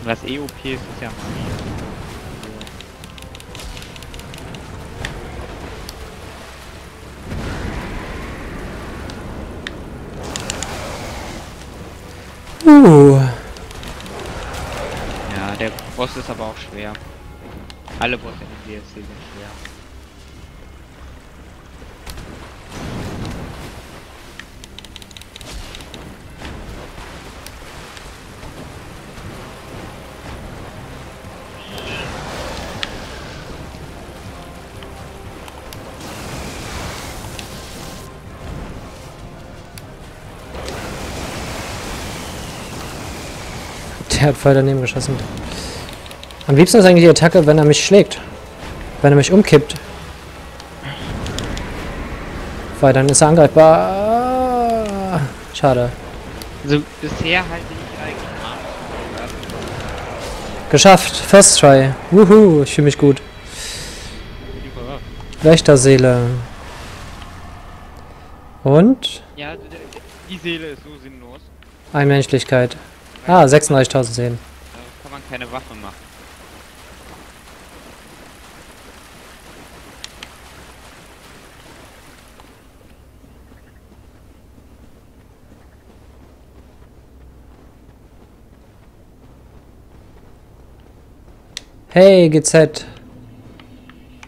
Und was EOP ist, ist ja Magie. Also, uh, Boss ist aber auch schwer. Alle Bosse in DLC sind schwer. der hat voll daneben geschossen. Am liebsten ist eigentlich die Attacke, wenn er mich schlägt. Wenn er mich umkippt. Weil dann ist er angreifbar. Ah, Schade. Also bisher halte ich eigentlich Armus Geschafft. First try. Wuhu, ich fühle mich gut. Wächterseele. Und? Ja, d- die Seele ist so sinnlos. Einmenschlichkeit. Ah, 36.000 Seelen. Da kann man keine Waffe machen. Hey, GZ.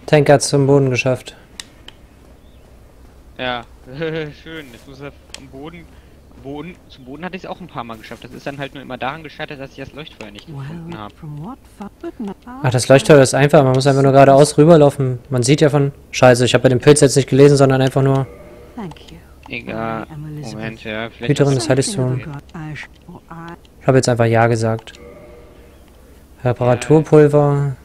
Tank hat's zum Boden geschafft. Ja, [LAUGHS] schön. Jetzt muss er am Boden. Boden zum Boden hatte ich es auch ein paar Mal geschafft. Das ist dann halt nur immer daran gescheitert, dass ich das Leuchtfeuer nicht gefunden habe. Ach, das Leuchtfeuer ist einfach. Man muss einfach nur geradeaus rüberlaufen. Man sieht ja von... Scheiße, ich habe bei dem Pilz jetzt nicht gelesen, sondern einfach nur... Thank you. Egal. Moment, ja. Vielleicht Hüterin des du- Heiligtums. Ich habe jetzt einfach Ja gesagt. Reparaturpulver.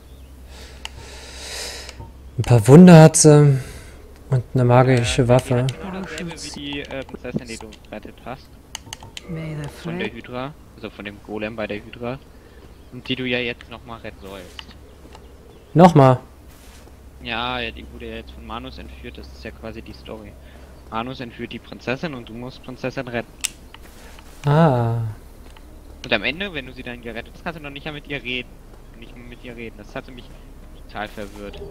Ein paar Wunder hat sie. Und eine magische Waffe. Dasselbe wie die äh, Prinzessin, die du gerettet hast. Von der Hydra. Also von dem Golem bei der Hydra. Und die du ja jetzt nochmal retten sollst. Nochmal. Ja, ja, die wurde ja jetzt von Manus entführt. Das ist ja quasi die Story. Manus entführt die Prinzessin und du musst Prinzessin retten. Ah. Und am Ende, wenn du sie dann gerettet hast, kannst du noch nicht mehr mit ihr reden. Nicht mehr mit ihr reden. Das hatte mich total verwirrt.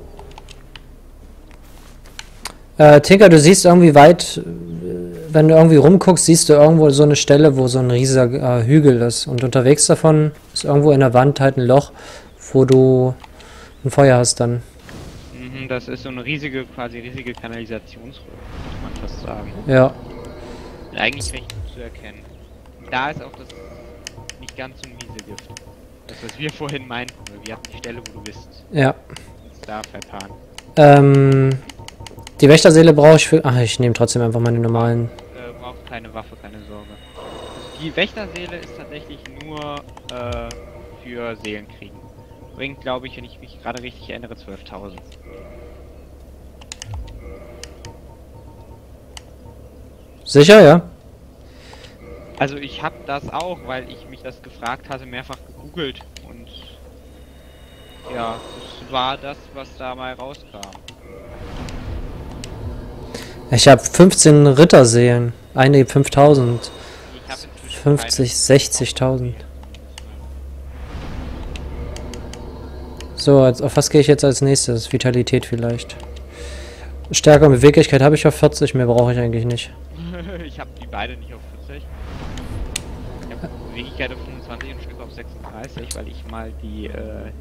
Äh, Tinker, du siehst irgendwie weit, äh, wenn du irgendwie rumguckst, siehst du irgendwo so eine Stelle, wo so ein riesiger äh, Hügel ist. Und unterwegs davon ist irgendwo in der Wand halt ein Loch, wo du ein Feuer hast dann. Mhm, das ist so eine riesige, quasi riesige Kanalisationsröhre, muss man fast sagen. Ja. Eigentlich recht gut zu erkennen. Da ist auch das ganz so miese Gift. Das, was wir vorhin meinten. Wir hatten die Stelle, wo du bist. Ja. Da vertan. Ähm, die Wächterseele brauche ich für... Ach, ich nehme trotzdem einfach meine normalen. Äh, braucht keine Waffe, keine Sorge. Also die Wächterseele ist tatsächlich nur äh, für Seelenkriegen. Bringt, glaube ich, wenn ich mich gerade richtig erinnere, 12.000. Sicher, ja? Also ich habe das auch, weil ich mich das gefragt hatte, mehrfach gegoogelt und ja, das war das, was da mal rauskam. Ich habe 15 Ritterseelen. Eine 5000. Ich habe inzwischen 50, 60.000. So, auf was gehe ich jetzt als nächstes? Vitalität vielleicht. Stärke und Beweglichkeit habe ich auf 40, mehr brauche ich eigentlich nicht. [LAUGHS] ich habe die beide nicht auf 40. Ich habe Beweglichkeit auf 25 und Stück auf 36, weil ich mal die äh,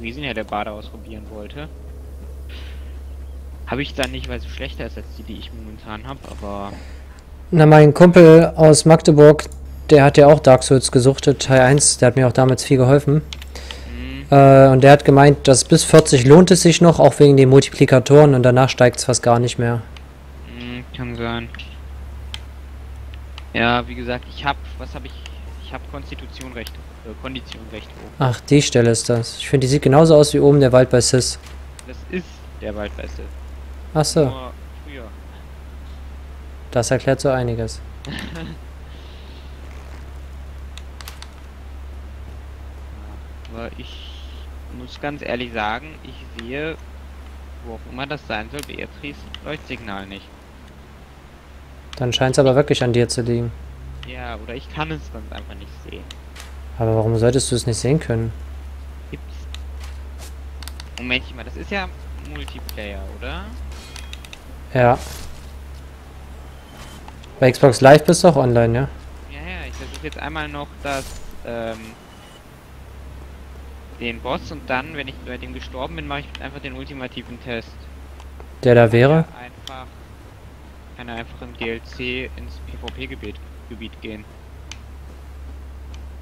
Riesenherde Bade ausprobieren wollte. Habe ich dann nicht, weil sie schlechter ist als die, die ich momentan habe, aber Na, mein Kumpel aus Magdeburg, der hat ja auch Dark Souls gesuchtet, Teil 1, der hat mir auch damals viel geholfen. mh, Äh, und der hat gemeint, dass bis 40 lohnt es sich noch, auch wegen den Multiplikatoren und danach steigt es fast gar nicht mehr. mh, kann sein. Ja, wie gesagt, ich habe, was habe ich? Ich habe Konstitution recht, äh, Kondition recht hoch. Ach, die Stelle ist das. Ich finde, die sieht genauso aus wie oben der Wald bei Sis. Das ist der Waldbeste. Ach so, Nur früher. das erklärt so einiges. [LAUGHS] Aber ich muss ganz ehrlich sagen, ich sehe, wo auch immer das sein soll, Beatrice Leuchtsignal nicht. Dann scheint es aber wirklich an dir zu liegen. Ja, oder ich kann es ganz einfach nicht sehen. Aber warum solltest du es nicht sehen können? Gibt's. Momentchen mal, das ist ja Multiplayer, oder? Ja. Bei Xbox Live bist du auch online, ja? Ja, ja, ich versuche jetzt einmal noch das, ähm, den Boss und dann, wenn ich bei dem gestorben bin, mache ich einfach den ultimativen Test. Der da wäre? Einfach, kann er einfach im DLC ins PvP-Gebiet Gebiet gehen.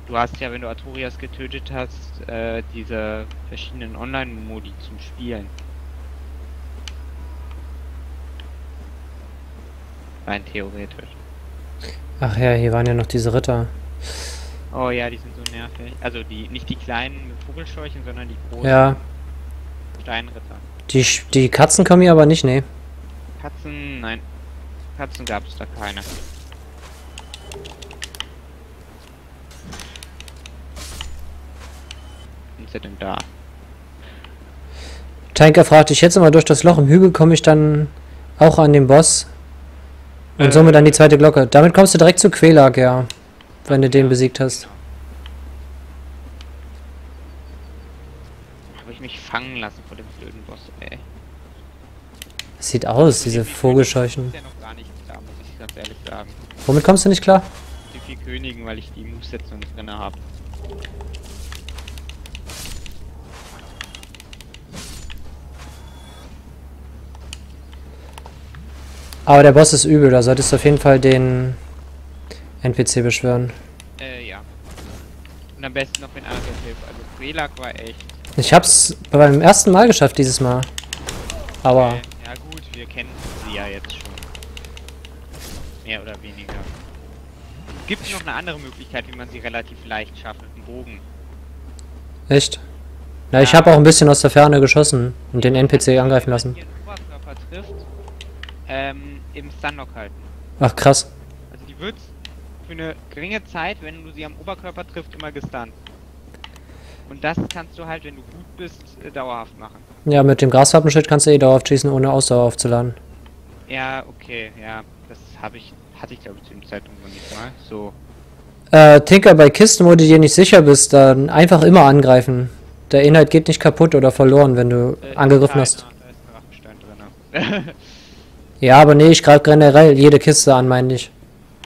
Du hast ja, wenn du Artorias getötet hast, äh, diese verschiedenen Online-Modi zum Spielen. Rein theoretisch. Ach ja, hier waren ja noch diese Ritter. Oh ja, die sind so nervig. Also die, nicht die kleinen mit Vogelscheuchen, sondern die großen Ja, Steinritter. die, die Katzen kommen hier aber nicht, nee. Katzen, nein. Katzen gab es da keine. Sind sie denn da? Tanker fragt, ich schätze mal, durch das Loch im Hügel komme ich dann auch an den Boss. Und Äh. somit an die zweite Glocke. Damit kommst du direkt zu Quelag, ja. Wenn du den besiegt hast. Habe ich mich fangen lassen vor dem blöden Boss, ey. Sieht aus, diese Vogelscheuchen. Ist ja noch gar nicht klar, muss ich ganz ehrlich sagen. Womit kommst du nicht klar? Die vier Königen, weil ich die Movesets noch nicht drin habe. Aber der Boss ist übel, da solltest du auf jeden Fall den NPC beschwören. Äh, ja. Und am besten noch, Argent hilft. Also Quelak war echt. Ich hab's beim ersten Mal geschafft dieses Mal. Aber Äh, ja gut, wir kennen sie ja jetzt schon. Mehr oder weniger. Gibt es noch eine andere Möglichkeit, wie man sie relativ leicht schafft mit dem Bogen? echt. Na, ich Ja. habe auch ein bisschen aus der Ferne geschossen und den NPC angreifen lassen. Wenn ihren Oberkörper trifft, ähm, im Stunlock halten. Ach krass. Also die wird für eine geringe Zeit, wenn du sie am Oberkörper triffst, immer gestunt. Und das kannst du halt, wenn du gut bist, äh, dauerhaft machen. Ja, mit dem Graswappenschild kannst du eh dauerhaft schießen, ohne Ausdauer aufzuladen. Ja, okay, ja, das habe ich, hatte ich glaube ich zu dem Zeitpunkt noch nicht mal. So, Äh, Tinker, bei Kisten, wo du dir nicht sicher bist, dann einfach immer angreifen. Der Inhalt geht nicht kaputt oder verloren, wenn du äh, angegriffen hast. Da ist ein Drachenstein drin. [LAUGHS] Ja, aber nee, ich greife generell jede Kiste an, meine ich.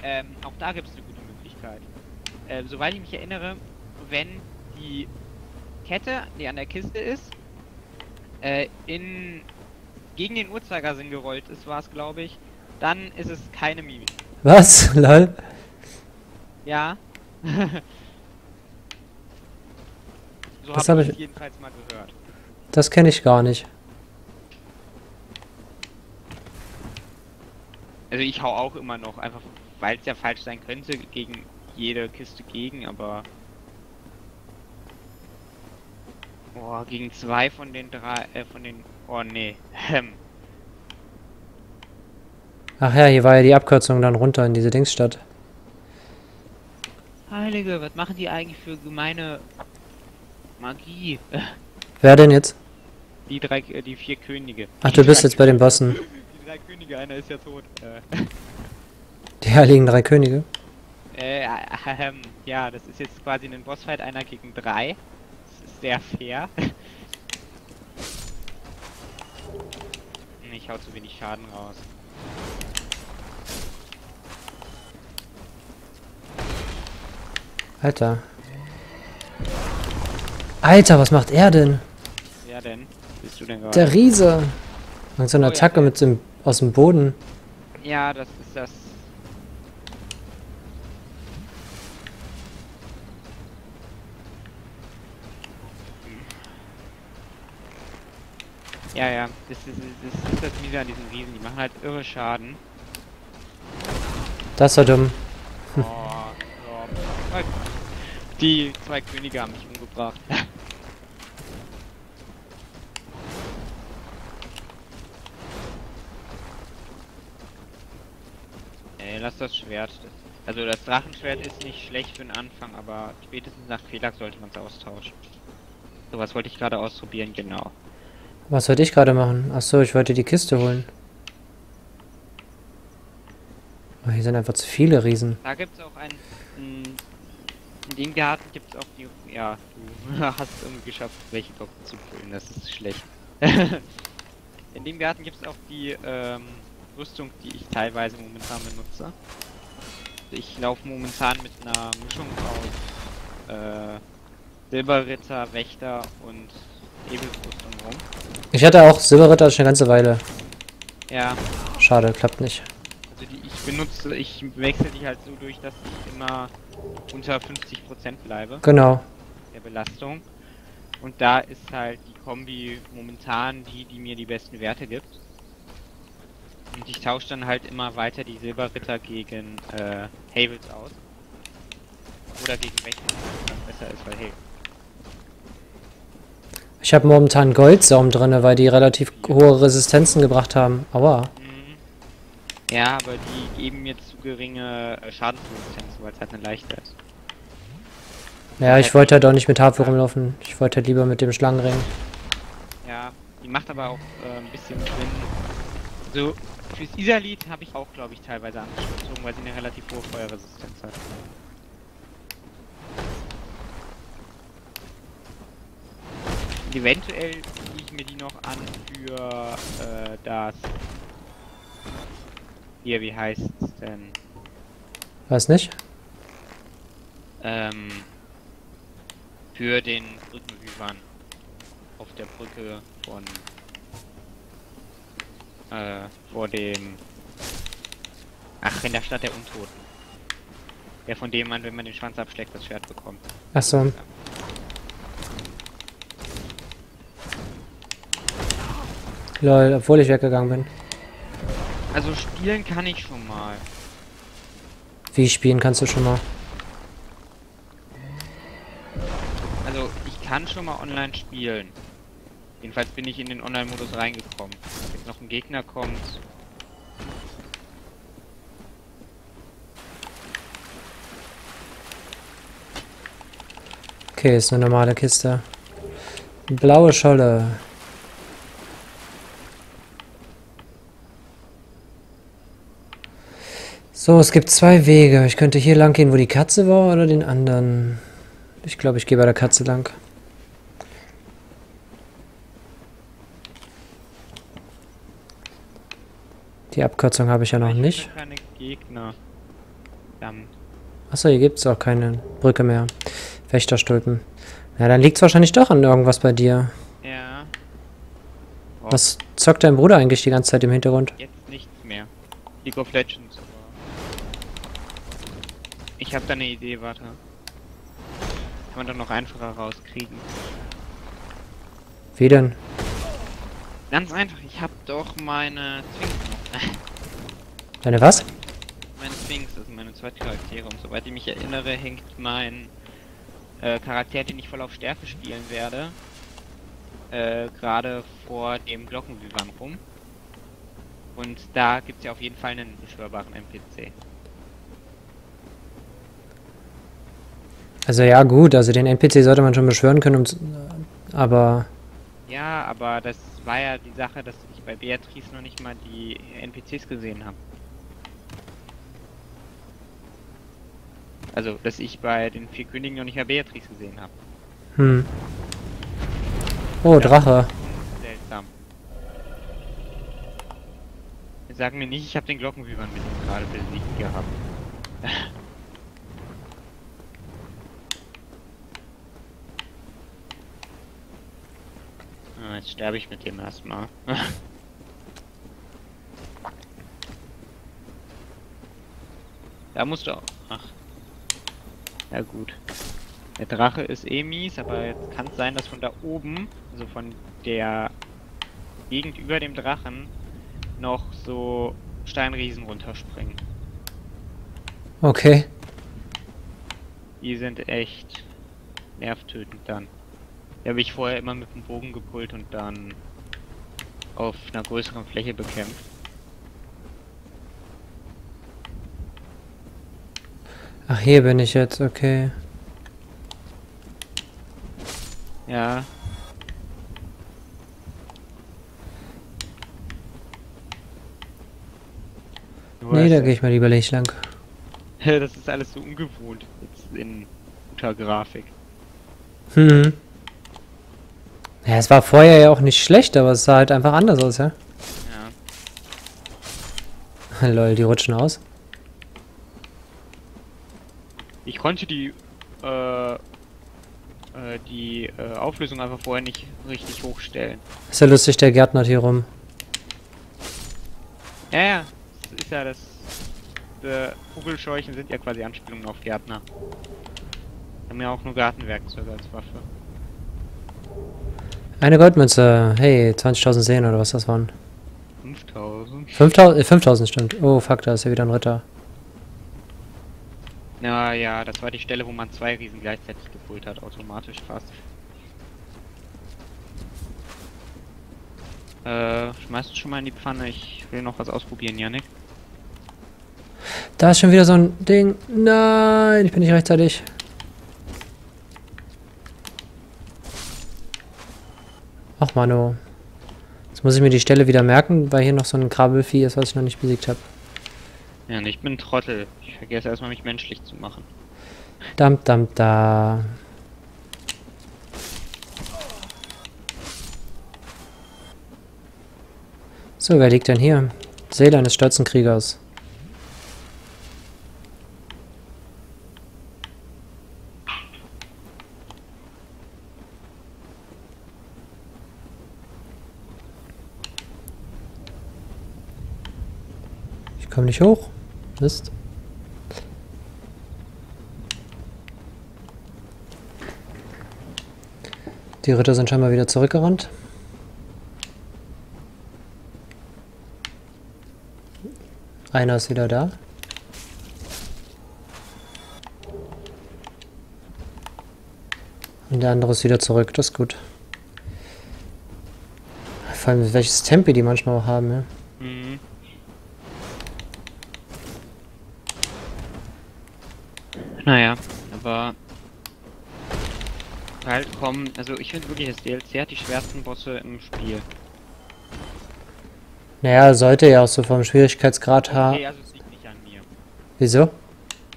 ähm, auch da gibt es eine gute Möglichkeit. Ähm, soweit ich mich erinnere, wenn die Kette, die an der Kiste ist, äh, in gegen den Uhrzeigersinn gerollt ist, war es glaube ich, dann ist es keine Mimik. Was? [LAUGHS] Lol. Ja. [LAUGHS] so Das habe hab ich ich- jedenfalls mal gehört. Das kenne ich gar nicht. Also ich hau auch immer noch, einfach weil es ja falsch sein könnte, gegen jede Kiste gegen, aber... Boah, gegen zwei von den drei, äh, von den... Oh nee. Ach ja, hier war ja die Abkürzung dann runter in diese Dingsstadt. Heilige, was machen die eigentlich für gemeine Magie? Wer denn jetzt? Die drei, äh, die vier Könige. Ach, du bist jetzt bei den Bossen. Drei Könige, einer ist ja tot. Äh, Die Heiligen Drei Könige. äh, ähm, ja, das ist jetzt quasi ein Bossfight, einer gegen drei. Das ist sehr fair. ich hau zu wenig Schaden raus. Alter. Alter, was macht er denn? Wer denn? Bist du denn gerade? Der Riese. Und so eine Oh, ja, Attacke der- mit dem, aus dem Boden. Ja, das ist das. Ja, ja, das ist das, ist das Miese an diesen Riesen. Die machen halt irre Schaden. Das war dumm. Oh, ja. Die zwei Könige haben mich umgebracht. Ey, lass das Schwert. Also das Drachenschwert ist nicht schlecht für den Anfang, aber spätestens nach Felak sollte man es austauschen. So was wollte ich gerade ausprobieren, genau. Was wollte ich gerade machen? Ach so, ich wollte die Kiste holen. Oh, hier sind einfach zu viele Riesen. Da gibt es auch ein. In, in dem Garten gibt es auch die. Ja, du [LAUGHS] hast irgendwie geschafft, welche Boxen zu füllen. Das ist schlecht. [LAUGHS] in dem Garten gibt es auch die ähm, Rüstung, die ich teilweise momentan benutze. Ich laufe momentan mit einer Mischung aus äh, Silberritter, Wächter und Ebelsrüstung rum. Ich hatte auch Silberritter schon eine ganze Weile. Ja, Schade, klappt nicht. Also die, ich benutze, ich wechsle die halt so durch, dass ich immer unter 50% bleibe Genau. der Belastung. Und da ist halt die Kombi momentan die, die mir die besten Werte gibt. Und ich tausche dann halt immer weiter die Silberritter gegen äh, Havels aus. Oder gegen Wächter, was besser ist, weil hey. Ich habe momentan Goldsaum drinne, weil die relativ hohe Resistenzen gebracht haben. Aua. Mhm. Ja, aber die geben mir zu geringe äh, Schadensresistenz, weil es halt eine leichte ist. Ja, ich wollte halt auch nicht mit Harfe rumlaufen. Ich wollte halt lieber mit dem Schlangenring. Ja, die macht aber auch äh, ein bisschen Sinn. So, fürs Isalit habe ich auch, glaube ich, teilweise angezogen, weil sie eine relativ hohe Feuerresistenz hat. Und eventuell ziehe ich mir die noch an für äh, das. Hier, wie heißt es denn? Weiß nicht? Ähm, für den Brückenübern auf der Brücke von äh, vor dem Ach, in der Stadt der Untoten. Der von dem man, wenn man den Schwanz abschlägt, das Schwert bekommt. Achso. Lol, obwohl ich weggegangen bin. Also spielen kann ich schon mal. Wie spielen kannst du schon mal? Also ich kann schon mal online spielen. Jedenfalls bin ich in den Online-Modus reingekommen. Jetzt noch ein Gegner kommt. Okay, ist eine normale Kiste. Blaue Scholle. So, es gibt zwei Wege. Ich könnte hier lang gehen, wo die Katze war, oder den anderen. Ich glaube, ich gehe bei der Katze lang. Die Abkürzung habe ich ja noch Ich nicht. keine Gegner. Verdammt. Achso, hier gibt es auch keine Brücke mehr. Wächterstulpen. Ja, dann liegt es wahrscheinlich doch an irgendwas bei dir. Ja. Oh, Was zockt dein Bruder eigentlich die ganze Zeit im Hintergrund? Jetzt nichts mehr. League of Legends. Ich habe da eine Idee, warte. Kann man doch noch einfacher rauskriegen. Wie denn? Ganz einfach, ich habe doch meine noch. Deine was? meine Sphinx, also meine zwei Charaktere. Und soweit ich mich erinnere, hängt mein äh, Charakter, den ich voll auf Stärke spielen werde, äh, gerade vor dem Glockenvivan rum. Und da gibt es ja auf jeden Fall einen beschwörbaren NPC. Also ja, gut, also den NPC sollte man schon beschwören können, aber Ja, aber das war ja die Sache, dass ich bei Beatrice noch nicht mal die NPCs gesehen habe. Also, dass ich bei den vier Königen noch nicht mal Beatrice gesehen habe. hm. Oh, Drache. Seltsam. Sag mir nicht, ich habe den Glockenvivan mit gerade besiegt gehabt. [LAUGHS] ah, jetzt sterbe ich mit dem erstmal. [LAUGHS] da musst du auch. Ach. Ja gut. Der Drache ist eh mies, aber jetzt kann es sein, dass von da oben, also von der Gegend über dem Drachen, noch so Steinriesen runterspringen. Okay. Die sind echt nervtötend dann. Die habe ich vorher immer mit dem Bogen gepult und dann auf einer größeren Fläche bekämpft. Ach, hier bin ich jetzt, okay. Ja. Nur Nee, da gehe ich mal lieber nicht lang. [LAUGHS] Das ist alles so ungewohnt jetzt in guter Grafik. Hm. Ja, es war vorher ja auch nicht schlecht, aber es sah halt einfach anders aus, ja? Ja. [LAUGHS] Lol, die rutschen aus. Ich konnte die äh, äh, die äh, Auflösung einfach vorher nicht richtig hochstellen. Ist ja lustig, der Gärtner hier rum. Ja, ja, das ist ja das. Äh, Vogelscheuchen sind ja quasi Anspielungen auf Gärtner. Haben ja auch nur Gartenwerkzeuge als Waffe. Eine Goldmünze. Hey, 20.000 Seen oder was das waren. 5000. 5000, äh, 5000 stimmt. Oh, fuck, da ist ja wieder ein Ritter. Na ja, das war die Stelle, wo man zwei Riesen gleichzeitig gepult hat, automatisch fast. Äh, schmeißt du schon mal in die Pfanne? Ich will noch was ausprobieren, Janik. Da ist schon wieder so ein Ding. Nein, ich bin nicht rechtzeitig. Ach, Mano. Jetzt muss ich mir die Stelle wieder merken, weil hier noch so ein Krabbelvieh ist, was ich noch nicht besiegt habe. Ja, und ich bin Trottel. Ich vergesse erstmal, mich menschlich zu machen. Dam, dam, da. So, wer liegt denn hier? Seele eines stolzen Kriegers. Ich komme nicht hoch. Mist. Die Ritter sind scheinbar wieder zurückgerannt. Einer ist wieder da. Und der andere ist wieder zurück, das ist gut. Vor allem welches Tempo die manchmal auch haben, ja. Mhm. Naja, aber halt kommen, also ich finde wirklich, das DLC hat die schwersten Bosse im Spiel. Naja, sollte ja auch so vom Schwierigkeitsgrad haben. Okay, also es liegt nicht an mir. Wieso?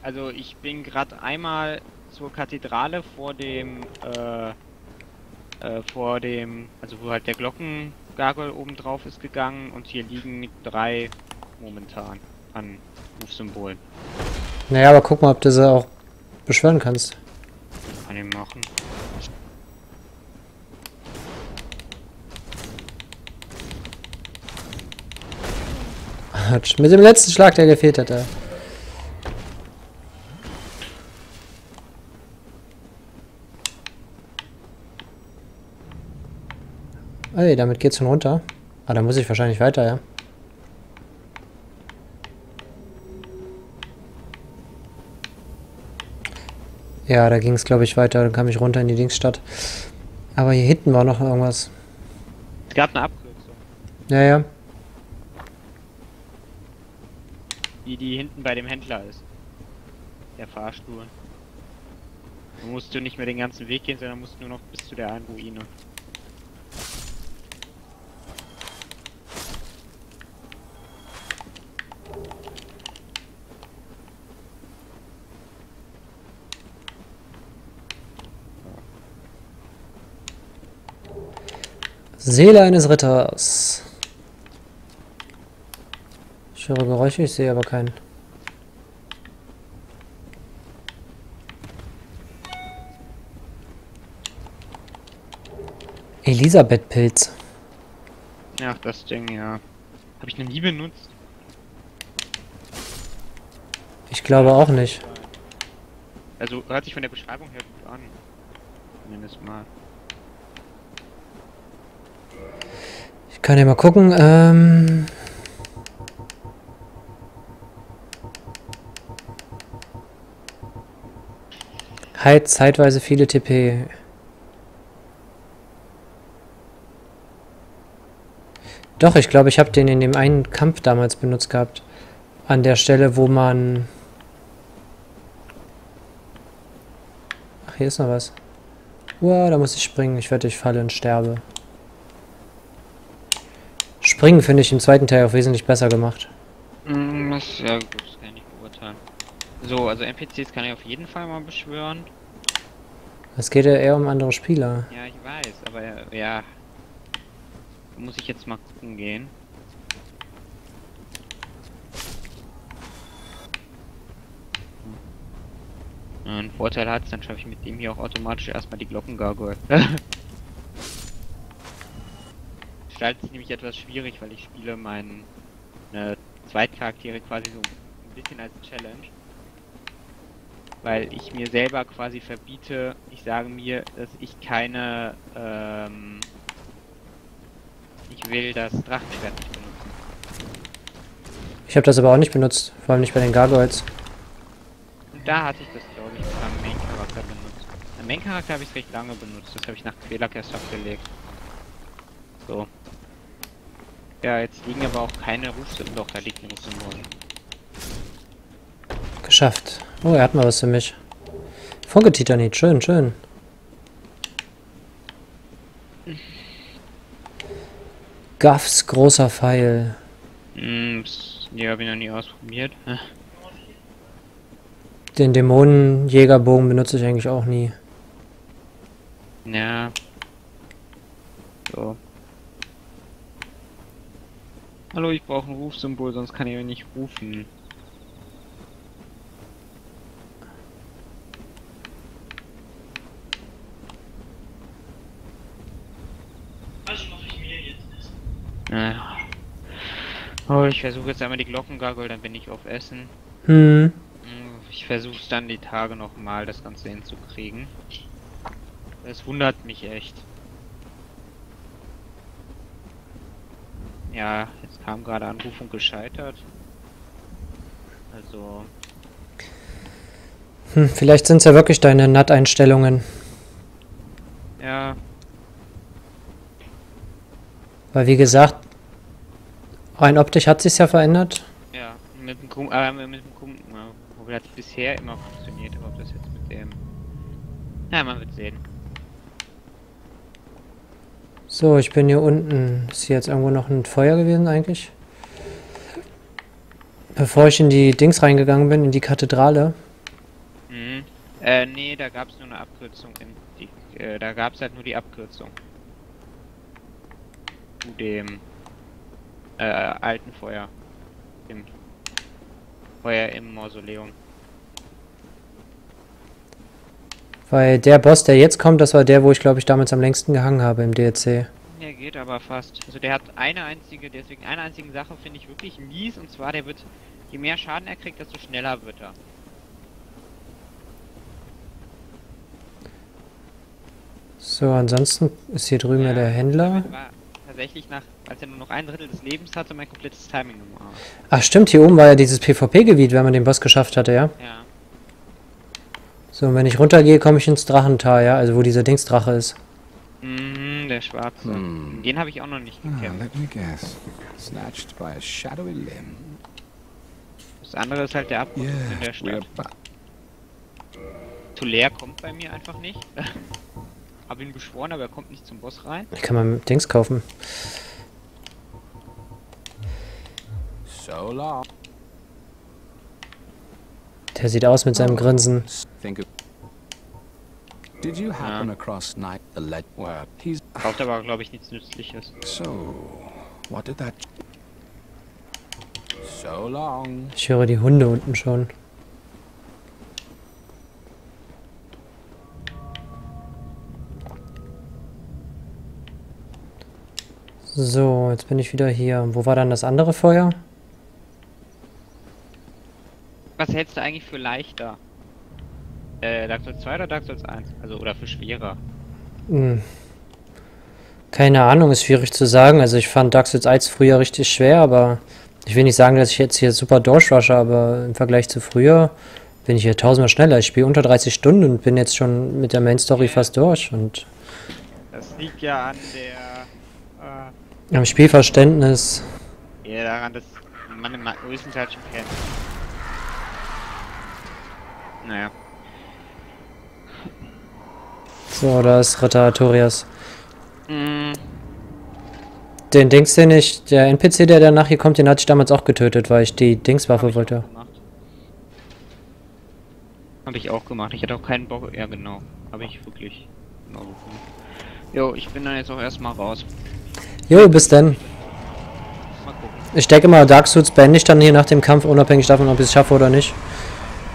Also ich bin gerade einmal zur Kathedrale vor dem, äh, äh, vor dem, also wo halt der Glockengargoyle oben drauf ist gegangen und hier liegen drei momentan an Rufsymbolen. Naja, aber guck mal, ob du sie auch beschwören kannst. Kann ich machen. Mit dem letzten Schlag, der gefehlt hätte. Ey, damit geht's schon runter. Ah, da muss ich wahrscheinlich weiter, ja. Ja, da ging es, glaube ich, weiter. Dann kam ich runter in die Dingsstadt. Aber hier hinten war noch irgendwas. Es gab eine Abkürzung, Ja, ja. die die hinten bei dem Händler ist. Der Fahrstuhl. Da musst du nicht mehr den ganzen Weg gehen, sondern musst nur noch bis zu der einen Ruine. Seele eines Ritters. Ich höre Geräusche, ich sehe aber keinen. Elisabeth-Pilz. Ach, das Ding, ja. Habe ich noch nie benutzt. Ich glaube auch nicht. Also hört sich von der Beschreibung her gut an. Zumindest mal. Kann ja mal gucken. Ähm Heilt zeitweise viele TP. Doch, ich glaube, ich habe den in dem einen Kampf damals benutzt gehabt. An der Stelle, wo man... Ach, hier ist noch was. Uah, da muss ich springen. Ich wette, ich falle und sterbe. Springen finde ich im zweiten Teil auch wesentlich besser gemacht. Mm, das ja gut, das kann ich nicht beurteilen. So, also NPCs kann ich auf jeden Fall mal beschwören. Es geht ja eher um andere Spieler. Ja, ich weiß, aber ja. Muss ich jetzt mal gucken gehen. Hm. Einen Vorteil hat dann schaffe ich mit dem hier auch automatisch erstmal die Glockengargoyle. [LAUGHS] Gestaltet sich nämlich etwas schwierig, weil ich spiele meinen äh, Zweitcharaktere quasi so ein bisschen als Challenge. Weil ich mir selber quasi verbiete, ich sage mir, dass ich keine, ähm, ich will das Drachenschwert nicht benutzen. Ich habe das aber auch nicht benutzt. Vor allem nicht bei den Gargoyles. Und da hatte ich das, glaube ich, beim Main-Charakter benutzt. Beim Main-Charakter habe ich es recht lange benutzt, das habe ich nach Quelak erst abgelegt. So. Ja, jetzt liegen aber auch keine Rufsymbole. Doch, da liegt ein Rufsymbol. Geschafft. Oh, er hat mal was für mich. Funke-Titanit. Schön, schön. Gaffs großer Pfeil. Hm, pss, die habe ich noch nie ausprobiert. Hm. Den Dämonenjägerbogen benutze ich eigentlich auch nie. Ja. So. Hallo, ich brauche ein Rufsymbol, sonst kann ich euch nicht rufen. Ja. Oh, ich versuche jetzt einmal die Glockengargoyle, dann bin ich auf Essen. Hm. Ich versuche dann die Tage nochmal das Ganze hinzukriegen. Es wundert mich echt. Ja, jetzt kam gerade Anrufung gescheitert. Also, Hm, vielleicht sind es ja wirklich deine NAT-Einstellungen. ja, Weil wie gesagt, rein optisch hat sich's ja verändert. ja, mit dem Kumpel, äh, mit dem Kumpel, ja, wobei das bisher immer funktioniert, aber ob das jetzt mit dem... Ja, man wird sehen. So, ich bin hier unten. Ist hier jetzt irgendwo noch ein Feuer gewesen eigentlich? Bevor ich in die Dings reingegangen bin, in die Kathedrale. Mhm. Äh, nee, da gab's nur eine Abkürzung die, äh, da gab's halt nur die Abkürzung. Zu dem, äh, alten Feuer. Dem Feuer im Mausoleum. Weil der Boss, der jetzt kommt, das war der, wo ich glaube ich damals am längsten gehangen habe im DLC. Der geht aber fast. Also der hat eine einzige, deswegen eine einzige Sache finde ich wirklich mies und zwar der wird, je mehr Schaden er kriegt, desto schneller wird er. So, ansonsten ist hier drüben ja, der Händler. War tatsächlich nach, als er nur noch ein Drittel des Lebens hatte, mein komplettes Timing im Arsch. Ach stimmt, hier oben war ja dieses PvP-Gebiet, wenn man den Boss geschafft hatte, ja? Ja. So, und wenn ich runtergehe, komme ich ins Drachental, ja? Also wo dieser Dingsdrache ist. Mhm, der schwarze. Hm. Den habe ich auch noch nicht Ah, gekämpft. let me guess. Snatched by a shadowy limb. Das andere ist halt der Abgrund Yeah, in der Stadt. Zu leer kommt bei mir einfach nicht. [LAUGHS] Hab ihn beschworen, aber er kommt nicht zum Boss rein. Ich kann mal Dings kaufen. So long. Der sieht aus mit seinem Grinsen. Think of. Did you happen across night the lead where he's Braucht aber, glaube ich, nichts Nützliches. so? What did that? So long. Ich höre die Hunde unten schon. So, jetzt bin ich wieder hier. Wo war dann das andere Feuer? Was hältst du eigentlich für leichter? Äh, Dark Souls 2 oder Dark Souls 1? Also, oder für schwerer? Hm. Keine Ahnung, ist schwierig zu sagen. Also ich fand Dark Souls 1 früher richtig schwer, aber ich will nicht sagen, dass ich jetzt hier super durchrushe, aber im Vergleich zu früher bin ich hier tausendmal schneller. Ich spiele unter 30 Stunden und bin jetzt schon mit der Main Story fast durch und Das liegt ja an der. am Spielverständnis. Äh, ja, daran, dass man im größten Teil schon kennt. Naja. So, da ist Ritter Artorias. Mm, Den Dings, den ich, der NPC, der danach hier kommt, den hatte ich damals auch getötet, weil ich die Dingswaffe wollte. Habe ich auch gemacht. Ich hatte auch keinen Bock. Ja, genau. Habe ich wirklich. Genau. Jo, ich bin dann jetzt auch erstmal raus. Jo, bis denn. Mal gucken. Ich denke mal, Dark Souls beende ich dann hier nach dem Kampf, unabhängig davon, ob ich es schaffe oder nicht.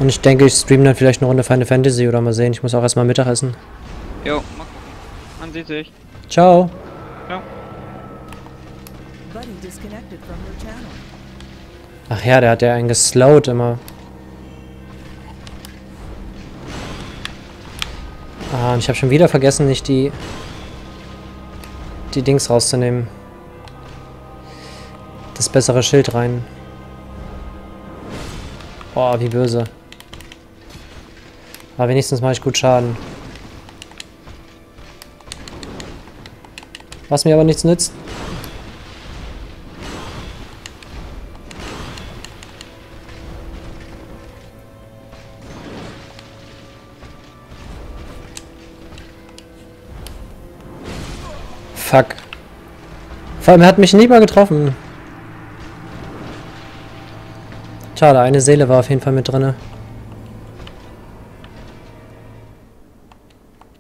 Und ich denke, ich streame dann vielleicht eine Runde Final Fantasy oder mal sehen. Ich muss auch erstmal Mittagessen. Jo, mal gucken. Man sieht sich. Ciao. Ciao. Buddy disconnected from your channel. Ach ja, der hat ja einen geslowt immer. Ah, und ich habe schon wieder vergessen, nicht die die Dings rauszunehmen. Das bessere Schild rein. Boah, wie böse. Aber wenigstens mache ich gut Schaden. Was mir aber nichts nützt. Fuck. Vor allem, er hat mich nie mal getroffen. Schade, eine Seele war auf jeden Fall mit drinne.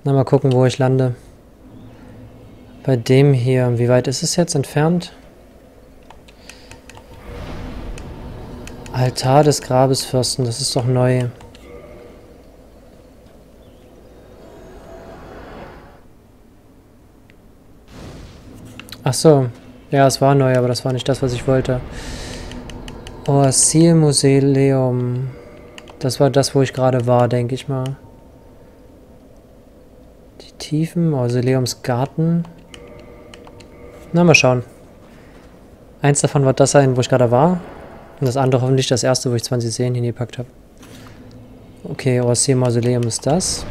Na, mal gucken, wo ich lande. Bei dem hier. Wie weit ist es jetzt entfernt? Altar des Grabesfürsten, das ist doch neu. Ach so. Ja, es war neu, aber das war nicht das, was ich wollte. Oasil Museum. Das war das, wo ich gerade war, denke ich mal. Tiefen, Mausoleumsgarten. Na, mal schauen. Eins davon wird das sein, wo ich gerade war. Und das andere hoffentlich das erste, wo ich 20 Seen hingepackt habe. Okay, Oasil Mausoleum ist das.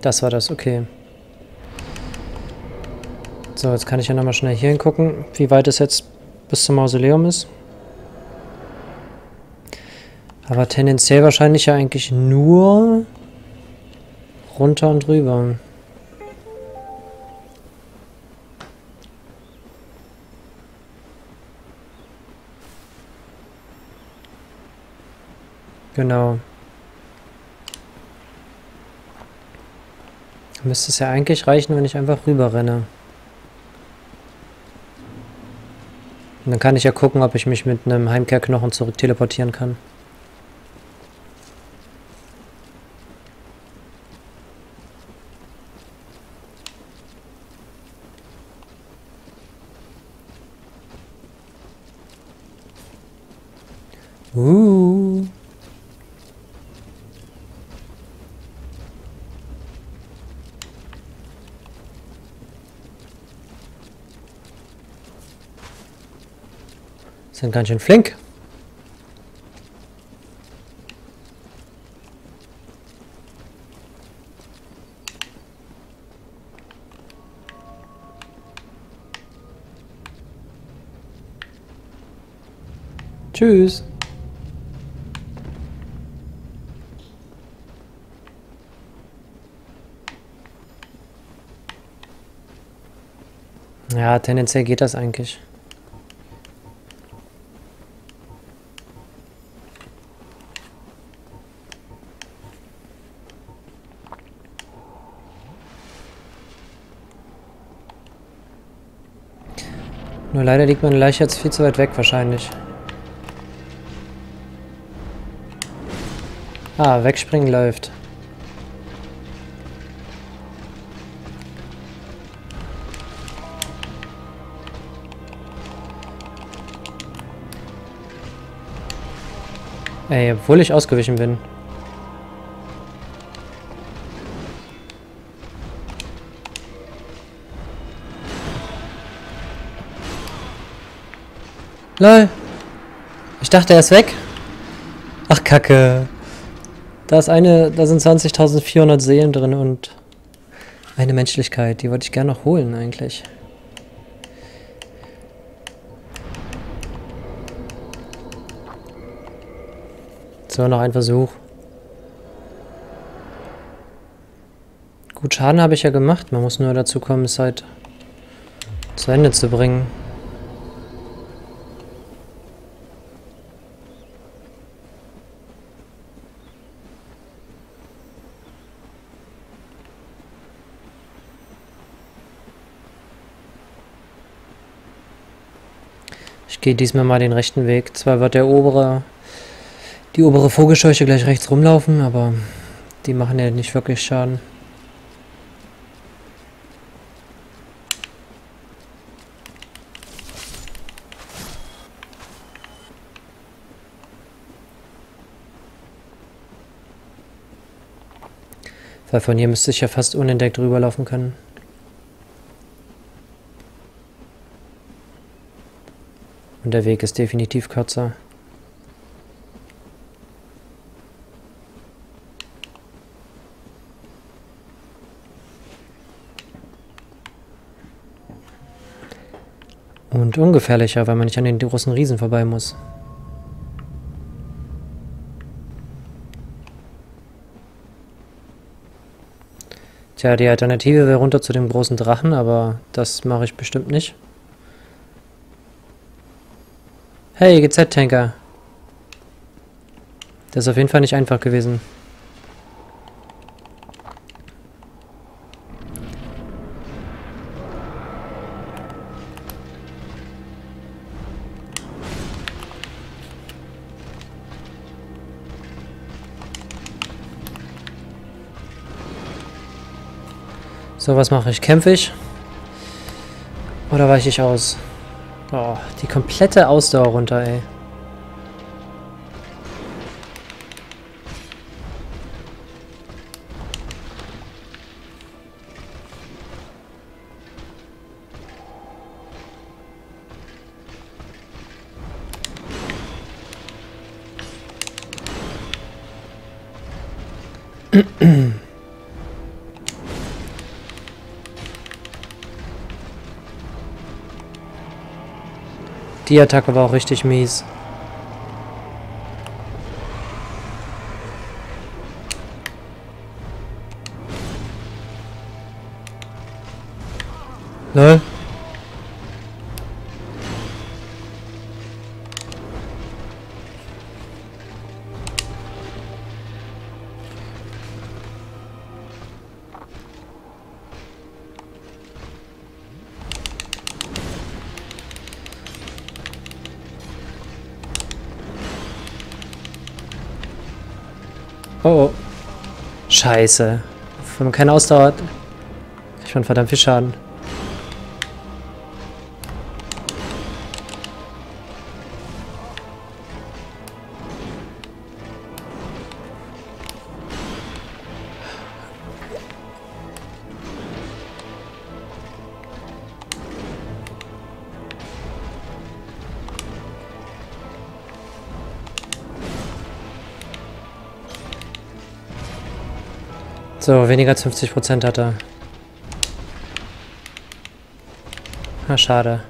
Das war das, okay. So, jetzt kann ich ja nochmal schnell hier hingucken, wie weit es jetzt bis zum Mausoleum ist. Aber tendenziell wahrscheinlich ja eigentlich nur runter und rüber. Genau. Müsste es ja eigentlich reichen, wenn ich einfach rüber renne. Und dann kann ich ja gucken, ob ich mich mit einem Heimkehrknochen zurück teleportieren kann. Uh. Sind ganz schön flink. Tschüss. Ja, tendenziell geht das eigentlich. Nur leider liegt meine Leiche jetzt viel zu weit weg wahrscheinlich. Ah, wegspringen läuft. Ey, obwohl ich ausgewichen bin. Lol. Ich dachte, er ist weg. Ach, Kacke. Da ist eine, da sind 20.400 Seelen drin und eine Menschlichkeit. Die wollte ich gerne noch holen, eigentlich. So, noch ein Versuch. Gut, Schaden habe ich ja gemacht. Man muss nur dazu kommen, es halt zu Ende zu bringen. Gehe diesmal mal den rechten Weg. Zwar wird der obere, die obere Vogelscheuche gleich rechts rumlaufen, aber die machen ja nicht wirklich Schaden. Weil von hier müsste ich ja fast unentdeckt rüberlaufen können. Und der Weg ist definitiv kürzer. Und ungefährlicher, weil man nicht an den großen Riesen vorbei muss. Tja, die Alternative wäre runter zu dem großen Drachen, aber das mache ich bestimmt nicht. Hey, GZ-Tanker. Das ist auf jeden Fall nicht einfach gewesen. So, was mache ich? Kämpfe ich? Oder weiche ich aus? Oh, die komplette Ausdauer runter, ey. [CLEARS THROAT] Die Attacke war auch richtig mies. Lol. Scheiße. Wenn man keine Ausdauer hat, kriegt man verdammt viel Schaden. So, weniger als 50% hat er. Na, schade.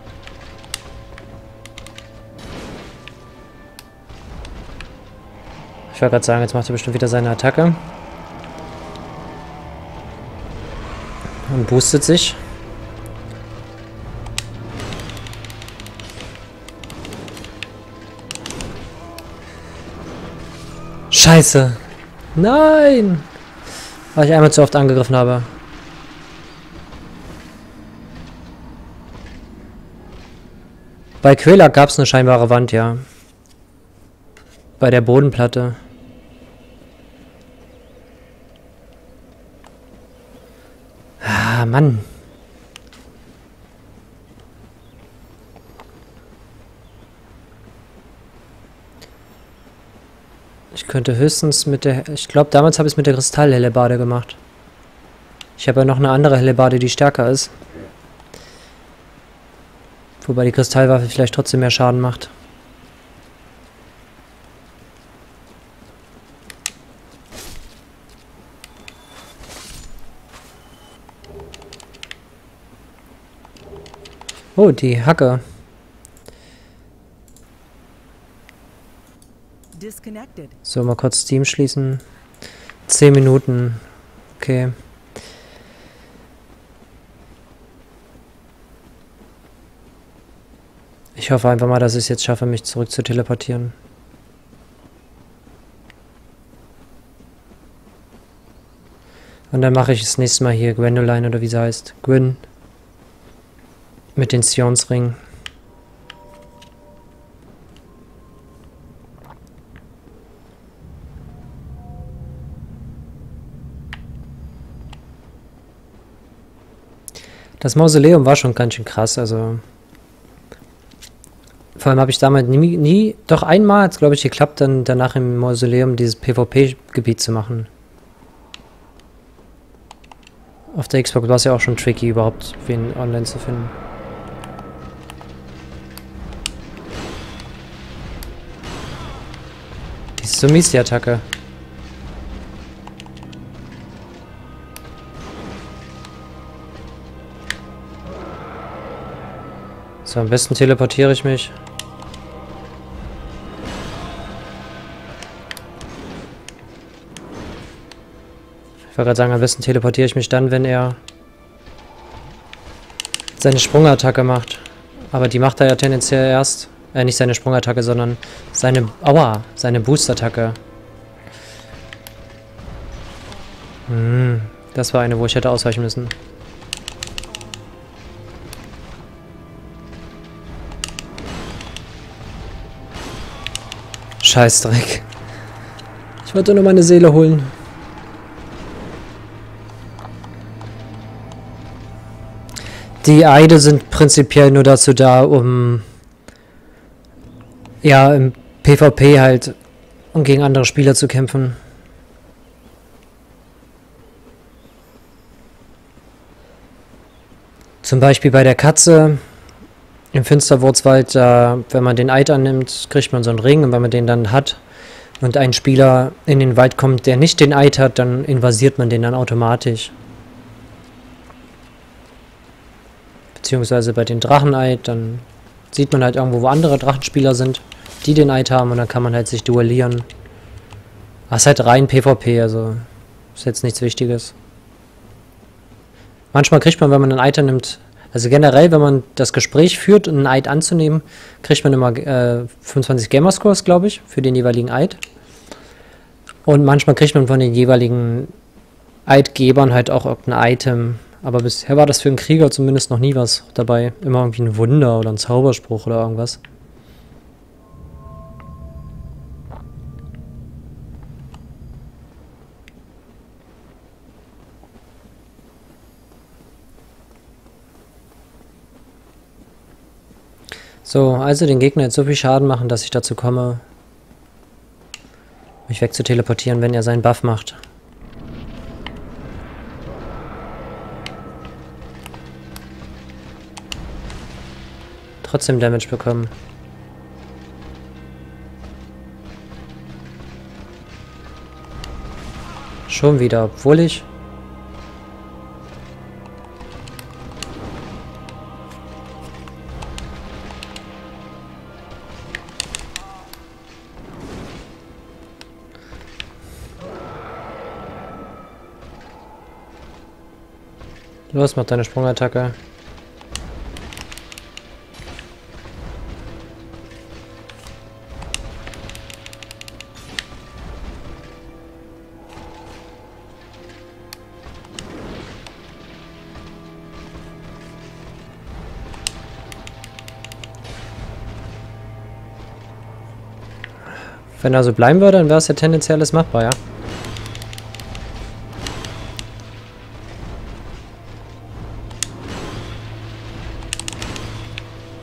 Ich wollte gerade sagen, jetzt macht er bestimmt wieder seine Attacke. Und boostet sich. Scheiße. Nein! Weil ich einmal zu oft angegriffen habe. Bei Quela gab es eine scheinbare Wand, ja. Bei der Bodenplatte. Ah, Mann. Könnte höchstens mit der... Ich glaube, damals habe ich es mit der Kristallhellebade gemacht. Ich habe ja noch eine andere Hellebade, die stärker ist. Wobei die Kristallwaffe vielleicht trotzdem mehr Schaden macht. Oh, die Hacke. So, mal kurz Steam schließen. 10 Minuten. Okay. Ich hoffe einfach mal, dass ich es jetzt schaffe, mich zurück zu teleportieren. Und dann mache ich das nächste Mal hier Gwendoline oder wie sie heißt. Gwen. Mit den Sionsringen. Das Mausoleum war schon ganz schön krass, also... Vor allem habe ich damals nie, nie doch einmal hat es, glaube ich, geklappt, dann danach im Mausoleum dieses PvP-Gebiet zu machen. Auf der Xbox war es ja auch schon tricky, überhaupt wen online zu finden. Die ist so mies, die Attacke. So, am besten teleportiere ich mich. Ich wollte gerade sagen, am besten teleportiere ich mich dann, wenn er seine Sprungattacke macht. Aber die macht er ja tendenziell erst. Äh, nicht seine Sprungattacke, sondern seine... Aua! Seine Boostattacke. Hm, das war eine, wo ich hätte ausweichen müssen. Scheißdreck. Ich wollte nur meine Seele holen. Die Eide sind prinzipiell nur dazu da, um ja im PvP halt um gegen andere Spieler zu kämpfen. Zum Beispiel bei der Katze im Finsterwurzwald, da, wenn man den Eid annimmt, kriegt man so einen Ring und wenn man den dann hat und ein Spieler in den Wald kommt, der nicht den Eid hat, dann invasiert man den dann automatisch. Beziehungsweise bei den Dracheneid, dann sieht man halt irgendwo, wo andere Drachenspieler sind, die den Eid haben und dann kann man halt sich duellieren. Das ist halt rein PvP, also ist jetzt nichts Wichtiges. Manchmal kriegt man, wenn man einen Eid annimmt, also generell, wenn man das Gespräch führt, einen Eid anzunehmen, kriegt man immer äh, 25 Gamerscores, glaube ich, für den jeweiligen Eid. Und manchmal kriegt man von den jeweiligen Eidgebern halt auch irgendein Item. Aber bisher war das für einen Krieger zumindest noch nie was dabei. Immer irgendwie ein Wunder oder ein Zauberspruch oder irgendwas. So, also den Gegner jetzt so viel Schaden machen, dass ich dazu komme, mich weg zu teleportieren, wenn er seinen Buff macht. Trotzdem Damage bekommen. Schon wieder, obwohl ich... Los, mach deine Sprungattacke. Wenn er so bleiben würde, dann wäre es ja tendenziell alles machbar, ja?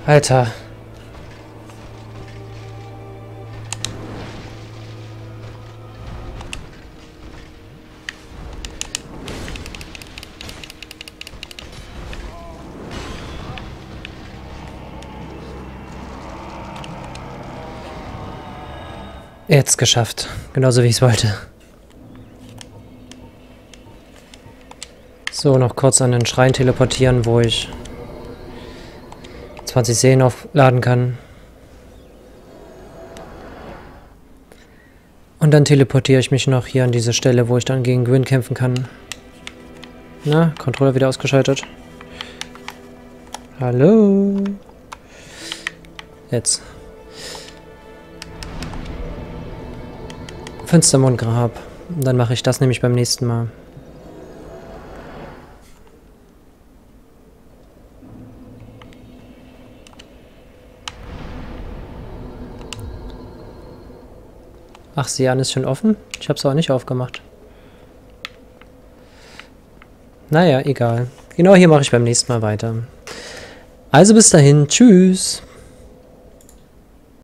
Alter. Jetzt geschafft. Genauso wie ich es wollte. So, noch kurz an den Schrein teleportieren, wo ich 20 Seen aufladen kann. Und dann teleportiere ich mich noch hier an diese Stelle, wo ich dann gegen Gwyn kämpfen kann. Na, Controller wieder ausgeschaltet. Hallo? Jetzt. Finstermondgrab. Und dann mache ich das nämlich beim nächsten Mal. Ach, Sian ist schon offen? Ich habe es auch nicht aufgemacht. Naja, egal. Genau hier mache ich beim nächsten Mal weiter. Also bis dahin, tschüss.